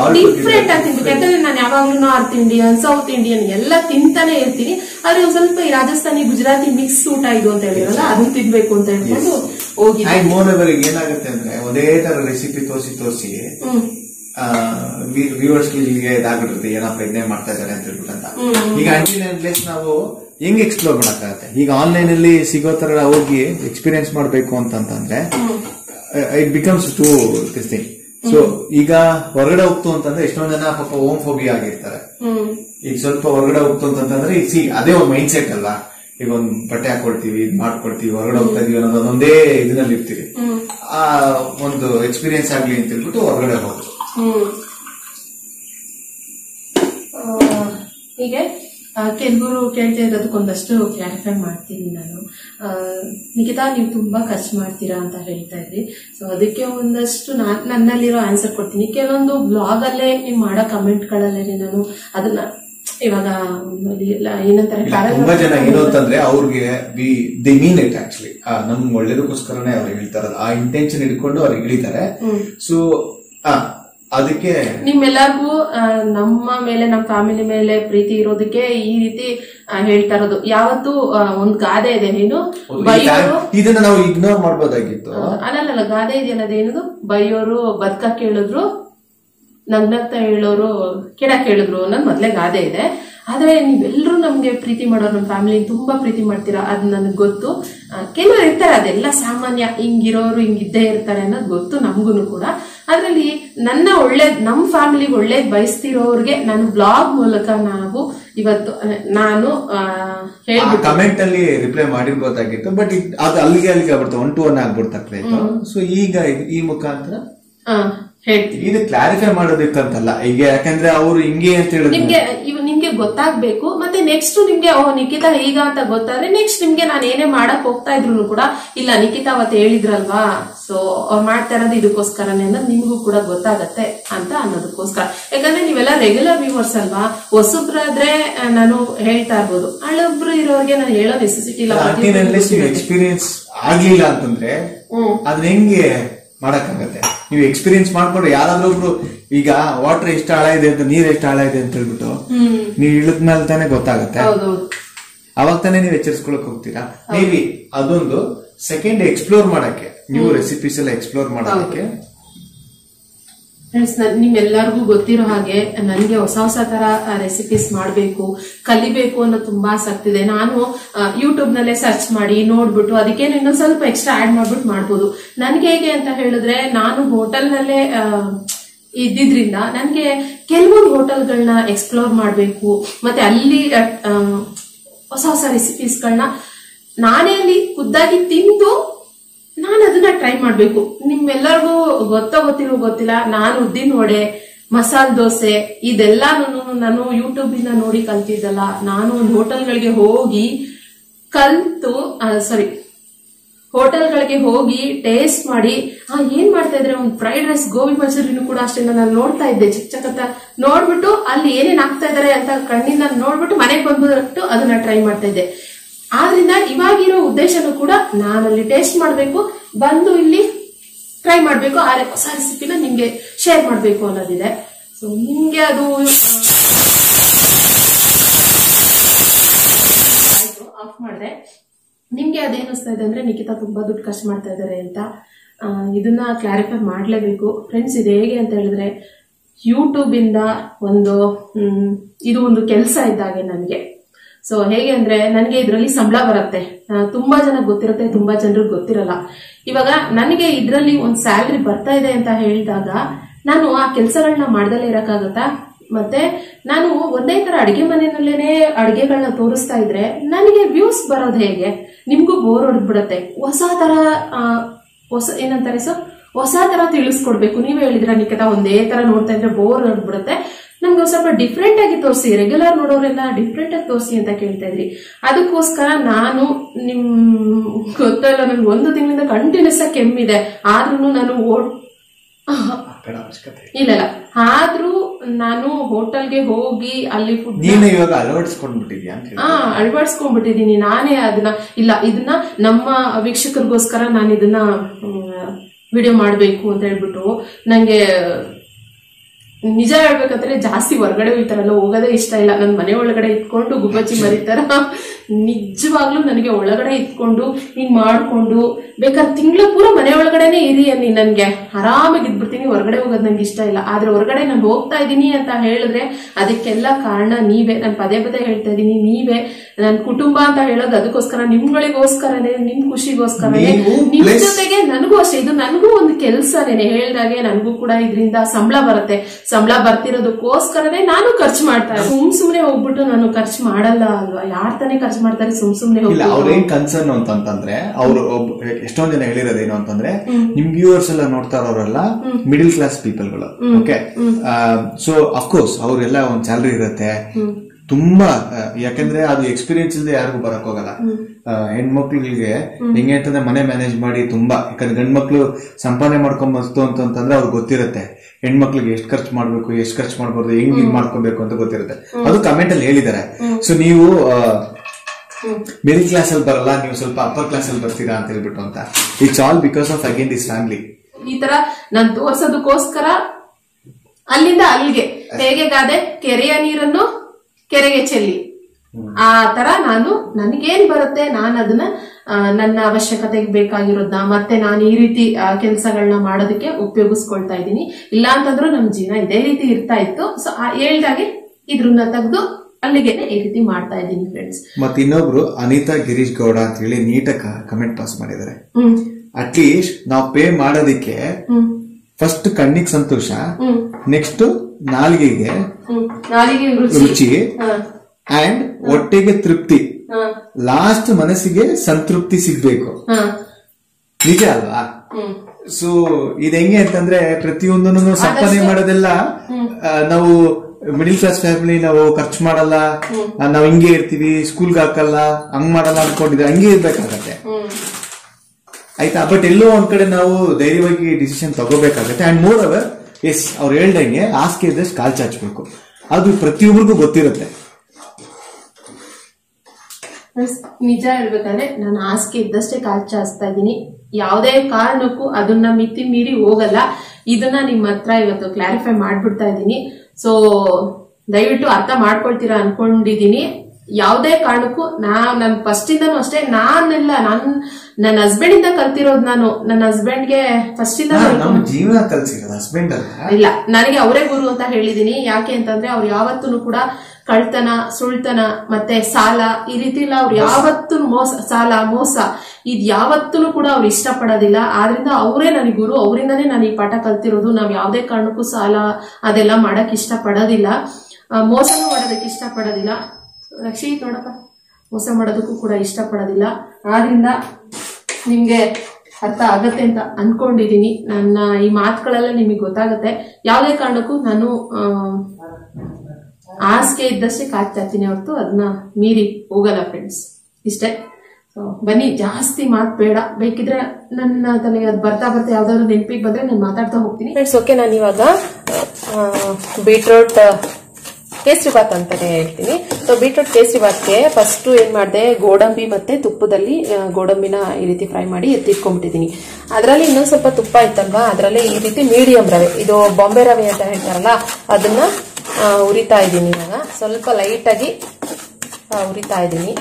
ಆಗಿ ತಿನ್ಬೇಕು. ಯಾಕಂದ್ರೆ ನಾನು ಯಾವಾಗ್ಲೂ ನಾರ್ತ್ ಇಂಡಿಯನ್ ಸೌತ್ ಇಂಡಿಯನ್ ಎಲ್ಲ ತಿಂತಾನೆ ಇರ್ತೀನಿ. ಆದ್ರೆ ಒಂದ್ ಸ್ವಲ್ಪ ಈ ರಾಜಸ್ಥಾನಿ ಗುಜರಾತಿ ಮಿಕ್ಸ್ ಊಟ ಇದು ಅಂತ ಹೇಳಿರಲ್ಲ ಅದನ್ನ ತಿನ್ಬೇಕು ಅಂತ ಹೇಳ್ಕೊಂಡು ಹೋಗಿ ಏನಾಗುತ್ತೆ ಅಂದ್ರೆ ಒಂದೇ ತರ ರೆಸಿಪಿ ತೋರಿಸಿ ತೋರಿಸಿ ವ್ಯೂವರ್ಸ್ ಇಲ್ಲಿಗೆ ಇದಾಗ್ಬಿಟ್ಟಿರುತ್ತೆ ಏನಪ್ಪ ಇದನ್ನೇ ಮಾಡ್ತಾ ಇದಾರೆ ಅಂತ ಹೇಳ್ಬಿಟ್ಟು ಅಂತ. ಈಗ ಅಂಟಿನ ಪ್ಲೇಸ್ ನಾವು ಹೆಂಗ್ ಎಕ್ಸ್ಪ್ಲೋರ್ ಮಾಡಕ್ಕಾಗತ್ತೆ? ಈಗ ಆನ್ಲೈನ್ ಅಲ್ಲಿ ಸಿಗೋ ತರ ಹೋಗಿ ಎಕ್ಸ್ಪೀರಿಯನ್ಸ್ ಮಾಡ್ಬೇಕು ಅಂತಂತಂದ್ರೆ it becomes to this thing so ಈಗ ಹೊರಗಡೆ ಹೋಗ್ತು ಅಂತಂದ್ರೆ ಎಷ್ಟೊಂದ್ ಜನ ಪಾಪ ಓಮ್ ಫೋಬಿ ಆಗಿರ್ತಾರೆ. ಈಗ ಸ್ವಲ್ಪ ಹೊರಗಡೆ ಹೋಗ್ತು ಅಂತಂದ್ರೆ ಈಗ ಸಿ ಅದೇ ಒಂದು ಮೈಂಡ್ ಸೆಟ್ ಅಲ್ಲ ಈಗ ಒಂದ್ ಬಟ್ಟೆ ಹಾಕೊಳ್ತೀವಿ ಇದ್ ಮಾಡ್ಕೊಳ್ತೀವಿ ಹೊರಗಡೆ ಹೋಗ್ತಾ ಇದೀವಿ ಅನ್ನೋದು ಒಂದೇ ಇದನ್ನಲ್ಲಿ ಇರ್ತೀವಿ ಆ ಒಂದು ಎಕ್ಸ್ಪೀರಿಯನ್ಸ್ ಆಗ್ಲಿ ಅಂತ ಹೇಳ್ಬಿಟ್ಟು ಹೊರಗಡೆ ಹ್ಮ್. ಹೀಗೆ? ಕೆಲವರು ಕೇಳ್ತಾ ಇರೋದಕ್ಕೊಂದಷ್ಟು ಕ್ಲಾರಿಫೈ ಮಾಡ್ತೀನಿ ನಾನು. ನಿಖಿತಾ ನೀವು ತುಂಬಾ ಖರ್ಚು ಮಾಡ್ತೀರಾ ಅಂತ ಹೇಳ್ತಾ ಇದ್ರಿ. ಸೊ ಅದಕ್ಕೆ ಒಂದಷ್ಟು ನಾನು ನನ್ನಲ್ಲಿರೋ ಆನ್ಸರ್ ಕೊಡ್ತೀನಿ. ಕೆಲವೊಂದು ಬ್ಲಾಗ್ ಅಲ್ಲೇ ನೀವು ಮಾಡೋ ಕಮೆಂಟ್ಗಳಲ್ಲೇ ನಾನು ಅದನ್ನ ಇವಾಗ ಏನಂತಾರೆ ತುಂಬಾ ಜನ ಏನು ಅಂತಂದ್ರೆ ಅವ್ರಿಗೆ we the mean it actually ನಮ್ಗೆ ಒಳ್ಳೇದಕ್ಕೋಸ್ಕರನೇ ಅವ್ರು ಹೇಳ್ತಾರ ಆ ಇಂಟೆನ್ಷನ್ ಇಟ್ಕೊಂಡು ಅವ್ರಿಗೆ ಇಳಿತಾರೆ. ಸೊ ಅದಕ್ಕೆ ನಿಮ್ಮೆಲ್ಲರಿಗೂ ನಮ್ಮ ಮೇಲೆ ನಮ್ಮ ಫ್ಯಾಮಿಲಿ ಮೇಲೆ ಪ್ರೀತಿ ಇರೋದಕ್ಕೆ ಈ ರೀತಿ ಹೇಳ್ತಾ ಇರೋದು. ಯಾವತ್ತು ಒಂದ್ ಗಾದೆ ಇದೆ. ನೀನು ಬೈಯೋರು ಇದನ್ನ ನಾವು ಇಗ್ನೋರ್ ಮಾಡ್ಬೋದಾಗಿತ್ತು. ಅಲ್ಲಲ್ಲ ಗಾದೆ ಇದೆಯಲ್ಲ ಅದೇನದು ಬೈಯೋರು ಬದ್ಕ ಕೇಳಿದ್ರು ನಗ್ನಗ್ತಾ ಹೇಳೋರು ಕೆಡ ಕೇಳಿದ್ರು ಅನ್ನೋದು ಮೊದ್ಲೇ ಗಾದೆ ಇದೆ. ಆದ್ರೆ ನೀವೆಲ್ಲರೂ ನಮ್ಗೆ ಪ್ರೀತಿ ಮಾಡೋರು ನಮ್ಮ ಫ್ಯಾಮಿಲಿ ತುಂಬಾ ಪ್ರೀತಿ ಮಾಡ್ತೀರಾ? ಅದ್ ನನಗೆ ಗೊತ್ತು. ಕೆಲವರು ಕೆಲವ್ರು ಇರ್ತಾರೆ ಅದೆಲ್ಲ ಸಾಮಾನ್ಯ ಹಿಂಗಿರೋರು ಹಿಂಗಿದ್ದೇ ಇರ್ತಾರೆ ಅನ್ನೋದು ಗೊತ್ತು ನಮಗೂ ಕೂಡ. ಅದ್ರಲ್ಲಿ ನನ್ನ ಒಳ್ಳೇದ್ ನಮ್ಮ ಫ್ಯಾಮಿಲಿಗೆ ಒಳ್ಳೇದ್ ಬಯಸ್ತಿರೋರ್ಗೆ ನಾನು ಬ್ಲಾಗ್ ಮೂಲಕ ನಾವು ಇವತ್ತು ನಾನು ಕಮೆಂಟ್ ಅಲ್ಲಿ ರಿಪ್ಲೈ ಮಾಡಿರ್ಬೋದಾಗಿತ್ತು ಬಟ್ ಅದು ಅಲ್ಲಿಗೆ ಅಲ್ಲಿಗೆ ಆಗ್ಬಿಡ್ತು ಒನ್ ಟು ಒನ್ ಆಗ್ಬಿಡ್ತಾ ಇತ್ತು. ಸೊ ಈಗ ಈ ಮುಖಾಂತರ ಹೇಳ್ತೀನಿ. ಇದು ಕ್ಲಾರಿಫೈ ಮಾಡೋದಿಕ್ಕಂತಲ್ಲ. ಈಗ ಯಾಕಂದ್ರೆ ಅವರು ಹಿಂಗೆ ಅಂತ ಹೇಳಿದ್ರು. ಗೊತ್ತಾಗ್ಬೇಕು. ಮತ್ತೆ ನೆಕ್ಸ್ಟ್ ನಿಮ್ಗೆ ಓ ನಿಖಿತಾ ಈಗ ಅಂತ ಗೊತ್ತಾದ್ರೆ ನೆಕ್ಸ್ಟ್ ನಿಮ್ಗೆ ನಾನು ಏನೇ ಮಾಡಕ್ ಹೋಗ್ತಾ ಇದ್ರು ಕೂಡ ಇಲ್ಲ ನಿಖಿತಾ ಅವತ್ತು ಹೇಳಿದ್ರಲ್ವಾ? ಸೊ ಅವ್ರು ಮಾಡ್ತಾ ಇರೋದು ಇದಕ್ಕೋಸ್ಕರನೇ ಅನ್ನೋದು ನಿಮ್ಗೂ ಕೂಡ ಗೊತ್ತಾಗತ್ತೆ ಅಂತ ಅನ್ನೋದಕ್ಕೋಸ್ಕರ. ಯಾಕಂದ್ರೆ ನೀವೆಲ್ಲ ರೆಗ್ಯುಲರ್ ವ್ಯೂವರ್ಸ್ ಅಲ್ವಾ? ಹೊಸಬ್ರಾದ್ರೆ ಆದ್ರೆ ನಾನು ಹೇಳ್ತಾ ಇರ್ಬೋದು. ಹಳಬ್ರು ಇರೋರಿಗೆ ನಾನು ಹೇಳೋ ನೆಸೆಸಿಟಿ ಇಲ್ಲ ಎಕ್ಸ್ಪೀರಿಯನ್ಸ್ ಆಗ್ಲಿಲ್ಲ ಅಂತಂದ್ರೆ ಹ್ಮ್. ಅದನ್ನ ಹೆಂಗೆ ಮಾಡಕ್ಕಾಗತ್ತೆ. ನೀವು ಎಕ್ಸ್ಪೀರಿಯನ್ಸ್ ಮಾಡ್ಕೊಂಡು ಯಾರಾದ್ರೂ ಒಬ್ರು ಈಗ ವಾಟರ್ ಎಷ್ಟು ಆಳ ಇದೆ ಅಂತ ನೀರ್ ಎಷ್ಟು ಆಳ ಇದೆ ಅಂತ ಹೇಳ್ಬಿಟ್ಟು ನೀವು ಇಳಿದ್ಮೇಲೆ ತಾನೇ ಗೊತ್ತಾಗತ್ತೆ. ಅವಾಗ ತಾನೇ ನೀವು ಎಚ್ಚರಿಸ್ಕೊಳಕ್ ಹೋಗ್ತೀರಾ? ಮೇ ಬಿ ಅದೊಂದು ಸೆಕೆಂಡ್ ಎಕ್ಸ್ಪ್ಲೋರ್ ಮಾಡಕ್ಕೆ ನೀವು ರೆಸಿಪೀಸ್ ಎಲ್ಲ ಎಕ್ಸ್ಪ್ಲೋರ್ ಮಾಡೋದಕ್ಕೆ ನಿಮ್ಮೆಲ್ಲರಿಗೂ ಗೊತ್ತಿರೋ ಹಾಗೆ ನನಗೆ ಹೊಸ ಹೊಸ ತರ ರೆಸಿಪೀಸ್ ಮಾಡಬೇಕು, ಕಲಿಬೇಕು ಅನ್ನೋ ತುಂಬಾ ಆಸಕ್ತಿ ಇದೆ. ನಾನು ಯೂಟ್ಯೂಬ್ ನಲ್ಲೇ ಸರ್ಚ್ ಮಾಡಿ ನೋಡ್ಬಿಟ್ಟು ಅದಕ್ಕೆ ಇನ್ನೊಂದ್ ಸ್ವಲ್ಪ ಎಕ್ಸ್ಟ್ರಾ ಆಡ್ ಮಾಡ್ಬಿಟ್ಟು ಮಾಡ್ಬೋದು. ನನ್ಗೆ ಹೇಗೆ ಅಂತ ಹೇಳಿದ್ರೆ, ನಾನು ಹೋಟೆಲ್ ನಲ್ಲೇ ಇದ್ದಿದ್ರಿಂದ ನನ್ಗೆ ಕೆಲವೊಂದು ಹೋಟೆಲ್ಗಳನ್ನ ಎಕ್ಸ್ಪ್ಲೋರ್ ಮಾಡಬೇಕು, ಮತ್ತೆ ಅಲ್ಲಿ ಹೊಸ ಹೊಸ ರೆಸಿಪೀಸ್ಗಳನ್ನ ನಾನೇ ಅಲ್ಲಿ ಖುದ್ದಾಗಿ ತಿಂದು ನಾನು ಅದನ್ನ ಟ್ರೈ ಮಾಡ್ಬೇಕು. ನಿಮ್ಮೆಲ್ಲರಿಗೂ ಗೊತ್ತೋ ಗೊತ್ತಿರೋ ಗೊತ್ತಿಲ್ಲ, ನಾನು ಉದ್ದಿನ ವಡೆ, ಮಸಾಲ ದೋಸೆ ಇದೆಲ್ಲಾನು ನಾನು ಯೂಟ್ಯೂಬ್ ಇಂದ ನೋಡಿ ಕಲ್ತಿದ್ದಲ್ಲ. ನಾನು ಹೋಟೆಲ್ಗಳಿಗೆ ಹೋಗಿ ಕಲ್ತು ಸಾರಿ ಹೋಟೆಲ್ಗಳಿಗೆ ಹೋಗಿ ಟೇಸ್ಟ್ ಮಾಡಿ, ಆ, ಏನ್ ಮಾಡ್ತಾ ಇದ್ರೆ ಒಂದು ಫ್ರೈಡ್ ರೈಸ್ ಗೋಬಿ ಮಂಚೂರಿಯನ್ನು ಕೂಡ ಅಷ್ಟೇ ನಾನು ನೋಡ್ತಾ ಇದ್ದೆ ಚಿಕ್ಕ ಚಿಕ್ಕತ್ತ ನೋಡ್ಬಿಟ್ಟು ಅಲ್ಲಿ ಏನೇನ್ ಹಾಕ್ತಾ ಇದಾರೆ ಅಂತ ಕಣ್ಣಿಂದ ನೋಡ್ಬಿಟ್ಟು ಮನೆಗೆ ಬಂದ್ಬಿಟ್ಟು ಅದನ್ನ ಟ್ರೈ ಮಾಡ್ತಾ ಇದ್ದೆ. ಆದ್ರಿಂದ ಇವಾಗಿರೋ ಉದ್ದೇಶನೂ ಕೂಡ ನಾನಲ್ಲಿ ಟೇಸ್ಟ್ ಮಾಡಬೇಕು, ಬಂದು ಇಲ್ಲಿ ಟ್ರೈ ಮಾಡಬೇಕು. ಆ ಹೊಸ ರೆಸಿಪಿನ ನಿಮ್ಗೆ ಶೇರ್ ಮಾಡಬೇಕು ಅನ್ನೋದಿದೆ. ಸೊ ನಿಮ್ಗೆ ಅದು ಆಫ್ ಮಾಡಿದೆ. ನಿಮ್ಗೆ ಅದೇನಿಸ್ತಾ ಇದೆ ಅಂದ್ರೆ ನಿಖಿತಾ ತುಂಬಾ ದುಡ್ಡು ಖರ್ಚು ಮಾಡ್ತಾ ಇದ್ದಾರೆ ಅಂತ. ಇದನ್ನ ಕ್ಲಾರಿಫೈ ಮಾಡಲೇಬೇಕು. ಫ್ರೆಂಡ್ಸ್ ಇದು ಹೇಗೆ ಅಂತ ಹೇಳಿದ್ರೆ ಯೂಟ್ಯೂಬ್ ಇಂದ ಒಂದು ಇದು ಒಂದು ಕೆಲಸ ಇದ್ದಾಗೆ ನನಗೆ. ಸೊ ಹೇಗೆ ಅಂದ್ರೆ ನನಗೆ ಇದರಲ್ಲಿ ಸಂಬಳ ಬರುತ್ತೆ. ತುಂಬಾ ಜನ ಗೊತ್ತಿರುತ್ತೆ, ತುಂಬಾ ಜನರಿಗೆ ಗೊತ್ತಿರಲ್ಲ. ಇವಾಗ ನನಗೆ ಇದರಲ್ಲಿ ಒಂದು ಸ್ಯಾಲ್ರಿ ಬರ್ತಾ ಇದೆ ಅಂತ ಹೇಳಿದಾಗ ನಾನು ಆ ಕೆಲಸಗಳನ್ನ ಮಾಡ್ದಲೇ ಇರಕ್ಕಾಗತ್ತಾ? ಮತ್ತೆ ನಾನು ಒಂದೇ ತರ ಅಡಿಗೆ ಮನೆಯಲ್ಲೇನೆ ಅಡಿಗೆಗಳನ್ನ ತೋರಿಸ್ತಾ ಇದ್ರೆ ನನಗೆ ವ್ಯೂಸ್ ಬರೋದು ಹೇಗೆ? ನಿಮ್ಗೂ ಬೋರ್ ಹೊಡೆದ್ಬಿಡತ್ತೆ. ಹೊಸ ತರ ಹೊಸ, ಏನಂತಾರೆ ಸರ್? ಹೊಸ ತರ ತಿಳಿಸ್ಕೊಡ್ಬೇಕು. ನೀವೇ ಹೇಳಿದ್ರ ನಿಖಿತಾ, ಒಂದೇ ತರ ನೋಡ್ತಾ ಇದ್ರೆ ಬೋರ್ ಹೊಡೆದ್ಬಿಡುತ್ತೆ. ನಮ್ಗೆ ಸ್ವಲ್ಪ ಡಿಫ್ರೆಂಟ್ ಆಗಿ ತೋರಿಸಿ ರೆಗ್ಯುಲರ್ ನೋಡೋರೆಲ್ಲ ಡಿಫ್ರೆಂಟ್ ಆಗಿ ತೋರಿಸಿ ಅಂತ ಕೇಳ್ತಾ ಇದ್ರಿ. ಅದಕ್ಕೋಸ್ಕರ ನಾನು ನಿಮ್ ಗೊತ್ತಲ್ಲ ನನ್ಗೆ ಒಂದು ತಿಂಗಳಿಂದ ಕಂಟಿನ್ಯೂಸ್ ಆಗಿ ಕೆಮ್ಮಿದೆ. ಆದ್ರೂ ನಾನು ಇಲ್ಲ. ಆದ್ರೂ ನಾನು ಹೋಟೆಲ್ಗೆ ಹೋಗಿ ಅಲ್ಲಿ ಫುಡ್ ನೀನು ಇವಾಗ ಅಳವಡಿಸ್ಕೊಂಡ್ಬಿಟ್ಟಿದ್ಯಾ ಹಾ ಅಳವಡಿಸ್ಕೊಂಡ್ಬಿಟ್ಟಿದೀನಿ ನಾನೇ ಅದನ್ನ ಇಲ್ಲ ಇದನ್ನ ನಮ್ಮ ವೀಕ್ಷಕರಿಗೋಸ್ಕರ ನಾನು ಇದನ್ನ ವಿಡಿಯೋ ಮಾಡ್ಬೇಕು ಅಂತ ಹೇಳ್ಬಿಟ್ಟು ನಂಗೆ ನಿಜ ಹೇಳ್ಬೇಕಂದ್ರೆ ಜಾಸ್ತಿ ಹೊರಗಡೆ ಈ ತರ ಎಲ್ಲ ಹೋಗೋದೇ ಇಷ್ಟ ಇಲ್ಲ. ನನ್ನ ಮನೆ ಒಳಗಡೆ ಇಟ್ಕೊಂಡು ಗುಬ್ಬಚ್ಚಿ ಮರಿತಾರ. ನಿಜವಾಗ್ಲೂ ನನಗೆ ಒಳಗಡೆ ಇಟ್ಕೊಂಡು ಹಿಂಗ್ ಮಾಡ್ಕೊಂಡು ಬೇಕಾದ್ರೆ ತಿಂಗಳ ಪೂರ ಮನೆ ಒಳಗಡೆನೆ ಇರಿ ಅನ್ನಿ ನನ್ಗೆ. ಆರಾಮಾಗಿ ಇದ್ಬಿಡ್ತೀನಿ ಹೊರಗಡೆ ಹೋಗೋದು ನಂಗೆ ಇಷ್ಟ ಇಲ್ಲ. ಆದ್ರೆ ಹೊರಗಡೆ ನಾನು ಹೋಗ್ತಾ ಇದ್ದೀನಿ ಅಂತ ಹೇಳಿದ್ರೆ ಅದಕ್ಕೆಲ್ಲ ಕಾರಣ ನೀವೇ. ನಾನು ಪದೇ ಪದೇ ಹೇಳ್ತಾ ಇದ್ದೀನಿ ನೀವೇ. ನನ್ನ ಕುಟುಂಬ ಅಂತ ಹೇಳೋದು ಅದಕ್ಕೋಸ್ಕರ ನಿಮ್ಗಳಿಗೋಸ್ಕರನೇ ನಿಮ್ ಖುಷಿಗೋಸ್ಕರನೇ. ನಿಮ್ ಜೊತೆಗೆ ನನಗೂ ಅಷ್ಟೇ ಇದು ನನಗೂ ಒಂದು ಕೆಲ್ಸನೇನೆ ಹೇಳ್ದಾಗೆ ನನಗೂ ಕೂಡ ಇದರಿಂದ ಸಂಬಳ ಬರುತ್ತೆ. ಸಂಬಳ ಬರ್ತಿರೋದಕ್ಕೋಸ್ಕರನೇ ನಾನು ಖರ್ಚು ಮಾಡ್ತಾ. ಸುಮ್ ಸುಮ್ನೆ ಹೋಗ್ಬಿಟ್ಟು ನಾನು ಖರ್ಚು ಮಾಡಲ್ಲ ಅಲ್ವಾ? ಯಾರ್ ತಾನೇ ಖರ್ಚು ಮಾಡ್ತಾರೆ ಸುಮ್ ಸುಮ್ನೆ ಇಲ್ಲ ಏನ್ ಅವ್ರೇನ್ ಕನ್ಸರ್ನ್ ಅಂತಂದ್ರೆ ಅವ್ರು ಎಷ್ಟೊಂದ್ ಜನ ಹೇಳಿರೋದೇನು ಅಂತಂದ್ರೆ ನಿಮ್ ವ್ಯೂವರ್ಸ್ ಎಲ್ಲ ನೋಡ್ತಾ ಇರೋರೆಲ್ಲ ಮಿಡಿಲ್ ಕ್ಲಾಸ್ ಪೀಪಲ್ಗಳು ಓಕೆ ಸೊ ಅಫ್ಕೋರ್ಸ್ ಅವ್ರೆಲ್ಲ ಒಂದ್ ಸ್ಯಾಲ್ರಿ ಇರುತ್ತೆ. ತುಂಬಾ ಯಾಕಂದ್ರೆ ಅದು ಎಕ್ಸ್ಪೀರಿಯನ್ಸ್ ಇಲ್ಲದೆ ಯಾರಿಗೂ ಬರಕ್ ಹೋಗಲ್ಲ. ಹೆಣ್ಮಕ್ಳಿಗೆ ಹೆಂಗೆ ಅಂತಂದ್ರೆ ಮನೆ ಮ್ಯಾನೇಜ್ ಮಾಡಿ ತುಂಬಾ. ಯಾಕಂದ್ರೆ ಗಂಡ್ಮಕ್ಳು ಸಂಪಾದನೆ ಮಾಡ್ಕೊಂಡ್ ಬಂತು ಅಂತಂದ್ರೆ ಅವ್ರಿಗೆ ಗೊತ್ತಿರುತ್ತೆ. ಹೆಣ್ಮಕ್ಳಿಗೆ ಎಷ್ಟು ಖರ್ಚು ಮಾಡ್ಬೇಕು ಎಷ್ಟು ಖರ್ಚು ಮಾಡ್ಬಾರ್ದು ಹೆಂಗ್ ಇದ್ ಮಾಡ್ಕೊಬೇಕು ಅಂತ ಗೊತ್ತಿರುತ್ತೆ. ಅದು ಕಮೆಂಟ್ ಅಲ್ಲಿ ಹೇಳಿದ್ದಾರೆ. ಸೊ ನೀವು ಮಿಡಲ್ ಕ್ಲಾಸ್ ಅಲ್ಲಿ ಬರಲ್ಲ ನೀವು ಸ್ವಲ್ಪ ಅಪ್ಪರ್ ಕ್ಲಾಸ್ ಅಲ್ಲಿ ಬರ್ತೀರಾ ಅಂತ ಹೇಳ್ಬಿಟ್ಟು ಅಂತ. It's all because of again this family ಈ ತರ ನಾನು ತೋರ್ಸೋದಕ್ಕೋಸ್ಕರ ಅಲ್ಲಿಂದ ಅಲ್ಲಿಗೆ ಹೇಗೆ ಗಾದೆ ಕೆರೆಯ ನೀರನ್ನು ಕೆರೆಗೆ ಚೆಲ್ಲಿ. ಆ ತರ ನಾನು ನನಗೇನ್ ಬರುತ್ತೆ ನಾನು ಅದನ್ನ ನನ್ನ ಅವಶ್ಯಕತೆಗೆ ಬೇಕಾಗಿರೋದ್ನ ಮತ್ತೆ ನಾನು ಈ ರೀತಿ ಕೆಲಸಗಳನ್ನ ಮಾಡೋದಕ್ಕೆ ಉಪಯೋಗಿಸ್ಕೊಳ್ತಾ ಇದ್ದೀನಿ. ಇಲ್ಲ ಅಂತಂದ್ರೂ ನಮ್ ಜೀವನ ಇದೇ ರೀತಿ ಇರ್ತಾ ಇತ್ತು. ಸೊ ಹೇಳ್ದಾಗೆ ಇದ್ರನ್ನ ತೆಗೆದು ಅಲ್ಲಿಗೆನೆ ಈ ರೀತಿ ಮಾಡ್ತಾ ಇದ್ದೀನಿ ಫ್ರೆಂಡ್ಸ್ ಮತ್ತೆ ಇನ್ನೊಬ್ರು ಅನಿತಾ ಗಿರೀಶ್ ಗೌಡ ಅಂತ ಹೇಳಿ ನೀಟಕ ಕಮೆಂಟ್ ಪಾಸ್ ಮಾಡಿದ್ದಾರೆ. ಅಟ್ಲೀಸ್ಟ್ ನಾವು ಪೇ ಮಾಡೋದಿಕ್ಕೆ ಫಸ್ಟ್ ಕಣ್ಣಿಗೆ ಸಂತೋಷ ನೆಕ್ಸ್ಟ್ ನಾಲಿಗೆಗೆ ರುಚಿ. ಅಂಡ್ ಹೊಟ್ಟೆಗೆ ತೃಪ್ತಿ. ಲಾಸ್ಟ್ ಮನಸ್ಸಿಗೆ ಸಂತೃಪ್ತಿ ಸಿಗ್ಬೇಕು. ನಿಜ ಅಲ್ವಾ? ಸೊ ಇದ್ ಹೆಂಗೆ ಅಂತಂದ್ರೆ ಪ್ರತಿಯೊಂದನ್ನು ಸಂಪಾದನೆ ಮಾಡೋದೆಲ್ಲ ನಾವು ಮಿಡಿಲ್ ಕ್ಲಾಸ್ ಫ್ಯಾಮಿಲಿ ನಾವು ಖರ್ಚು ಮಾಡಲ್ಲ ನಾವು ಹಿಂಗೆ ಇರ್ತೀವಿ ಸ್ಕೂಲ್ಗೆ ಹಾಕಲ್ಲ ಹಂಗ್ ಮಾಡಲ್ಲ ಅನ್ಕೊಂಡಿದ್ರೆ ಹಂಗೆ ಇರ್ಬೇಕಾಗತ್ತೆ. ಆಯ್ತಾ? ಬಟ್ ಎಲ್ಲೋ ಒಂದ್ ಕಡೆ ನಾವು ಧೈರ್ಯವಾಗಿ ಡಿಸಿಷನ್ ತಗೋಬೇಕಾಗತ್ತೆ. ಅಂಡ್ ಮೋರ್ ಅವರ್ ಎಸ್ ಅವ್ರು ಹೇಳ್ದಂಗೆ ಹಾಸಿಗೆ ಇದ್ದಷ್ಟು ಕಾಲ್ ಚಾಚ್ಬೇಕು. ಅದು ಪ್ರತಿಯೊಬ್ಬರಿಗೂ ಗೊತ್ತಿರುತ್ತೆ. ನಿಜ ಹೇಳ್ಬೇಕಂದ್ರೆ ನಾನು ಹಾಸಿಗೆ ಇದ್ದಷ್ಟೇ ಕಾಲ್ ಚಾಚ್ತಾ ಇದ್ದೀನಿ. ಯಾವುದೇ ಕಾರಣಕ್ಕೂ ಅದನ್ನ ಮಿತಿ ಮೀರಿ ಹೋಗಲ್ಲ. ಇದನ್ನ ನಿಮ್ಮ ಹತ್ರ ಇವತ್ತು ಕ್ಲಾರಿಫೈ ಮಾಡ್ಬಿಡ್ತಾ ಇದ್ದೀನಿ. ಸೊ ದಯವಿಟ್ಟು ಅರ್ಥ ಮಾಡ್ಕೊಳ್ತೀರಾ ಅನ್ಕೊಂಡಿದೀನಿ ಯಾವುದೇ ಕಾರಣಕ್ಕೂ ನಾ ನನ್ ಫಸ್ಟ್ ಇಂದನೂ ಅಷ್ಟೇ ನಾನೆಲ್ಲ ನನ್ ನನ್ನ ಹಸ್ಬೆಂಡ್ ಇಂದ ಕಲ್ತಿರೋದ್ ನಾನು. ನನ್ನ ಹಸ್ಬೆಂಡ್ಗೆ ಫಸ್ಟ್ ಇಂದ ಜೀವನ ಕಲ್ಸಿರೋದು ಹಸ್ಬೆಂಡ್ ಇಲ್ಲ ನನಗೆ ಅವರೇ ಗುರು ಅಂತ ಹೇಳಿದೀನಿ ಯಾಕೆ ಅಂತಂದ್ರೆ ಅವ್ರು ಯಾವತ್ತೂ ಕೂಡ ಕಳ್ತನ ಸುಳ್ತನ ಮತ್ತೆ ಸಾಲ ಈ ರೀತಿ ಎಲ್ಲ ಅವ್ರು ಯಾವತ್ತೂ ಮೋಸ ಸಾಲ ಮೋಸ ಇದ್ ಯಾವತ್ತೂ ಕೂಡ ಅವ್ರು ಇಷ್ಟಪಡೋದಿಲ್ಲ. ಆದ್ರಿಂದ ಅವರೇ ನನಗೆ ಗುರು ಅವರಿಂದನೇ ನಾನು ಈ ಪಾಠ ಕಲ್ತಿರೋದು. ನಾವ್ ಯಾವ್ದೇ ಕಾರಣಕ್ಕೂ ಸಾಲ ಅದೆಲ್ಲ ಮಾಡಕ್ ಇಷ್ಟಪಡೋದಿಲ್ಲ. ಪಡೋದಿಲ್ಲ ಮೋಸನೂ ಮಾಡೋದಕ್ಕೆ ಇಷ್ಟಪಡೋದಿಲ್ಲ. ರಕ್ಷಿ ನೋಡಪ್ಪ. ಮೋಸ ಮಾಡೋದಕ್ಕೂ ಕೂಡ ಇಷ್ಟಪಡೋದಿಲ್ಲ. ಆದ್ರಿಂದ ನಿಮ್ಗೆ ಅರ್ಥ ಆಗತ್ತೆ ಅಂತ ಅನ್ಕೊಂಡಿದೀನಿ. ನನ್ನ ಈ ಮಾತುಗಳೆಲ್ಲ ನಿಮಗೆ ಗೊತ್ತಾಗತ್ತೆ. ಯಾವುದೇ ಕಾರಣಕ್ಕೂ ನಾನು ಹಾಸಿಗೆ ಇದ್ದಷ್ಟೇ ಕಾಯ್ತಾ ಇರ್ತೀನಿ ಹೊರತು ಅದನ್ನ ಮೀರಿ ಹೋಗಲ್ಲ ಫ್ರೆಂಡ್ಸ್ ಇಷ್ಟೇ. ಸೊ ಬನ್ನಿ, ಜಾಸ್ತಿ ಮಾತು ಬೇಡ. ಬೇಕಿದ್ರೆ ನನ್ನ ತಲೆಗೆ ಅದು ಬರ್ತಾ ಬರ್ತಾ ಯಾವ್ದಾದ್ರು ನೆನಪಿಗೆ ಬಂದ್ರೆ ನಾನು ಮಾತಾಡ್ತಾ ಹೋಗ್ತೀನಿ. ಫ್ರೆಂಡ್ಸ್ ಓಕೆ ನಾನು ಇವಾಗ ಬೀಟ್ರೂಟ್ ಕೇಸರಿ ಬಾತ್ ಅಂತಾನೆ ಹೇಳ್ತೀನಿ. ಸೊ ಬೀಟ್ರೋಟ್ ಕೇಸರಿ ಬಾತ್ಗೆ ಫಸ್ಟ್ ಏನ್ ಮಾಡಿದೆ, ಗೋಡಂಬಿ ಮತ್ತೆ ತುಪ್ಪದಲ್ಲಿ ಗೋಡಂಬಿನ ಈ ರೀತಿ ಫ್ರೈ ಮಾಡಿ ಎತ್ತಿಟ್ಕೊಂಡ್ಬಿಟ್ಟಿದ್ದೀನಿ ಅದರಲ್ಲಿ ಇನ್ನೊಂದು ಸ್ವಲ್ಪ ತುಪ್ಪ ಇತ್ತಲ್ವಾ? ಅದರಲ್ಲಿ ಈ ರೀತಿ ಮೀಡಿಯಂ ರವೆ, ಇದು ಬಾಂಬೆ ರವೆ ಅಂತ ಹೇಳ್ತಾರಲ್ಲ, ಅದನ್ನ ಉರಿತಾ ಇದ್ದೀನಿ ಇವಾಗ. ಸ್ವಲ್ಪ ಲೈಟಾಗಿ ಉರಿತಾ ಇದ್ದೀನಿ.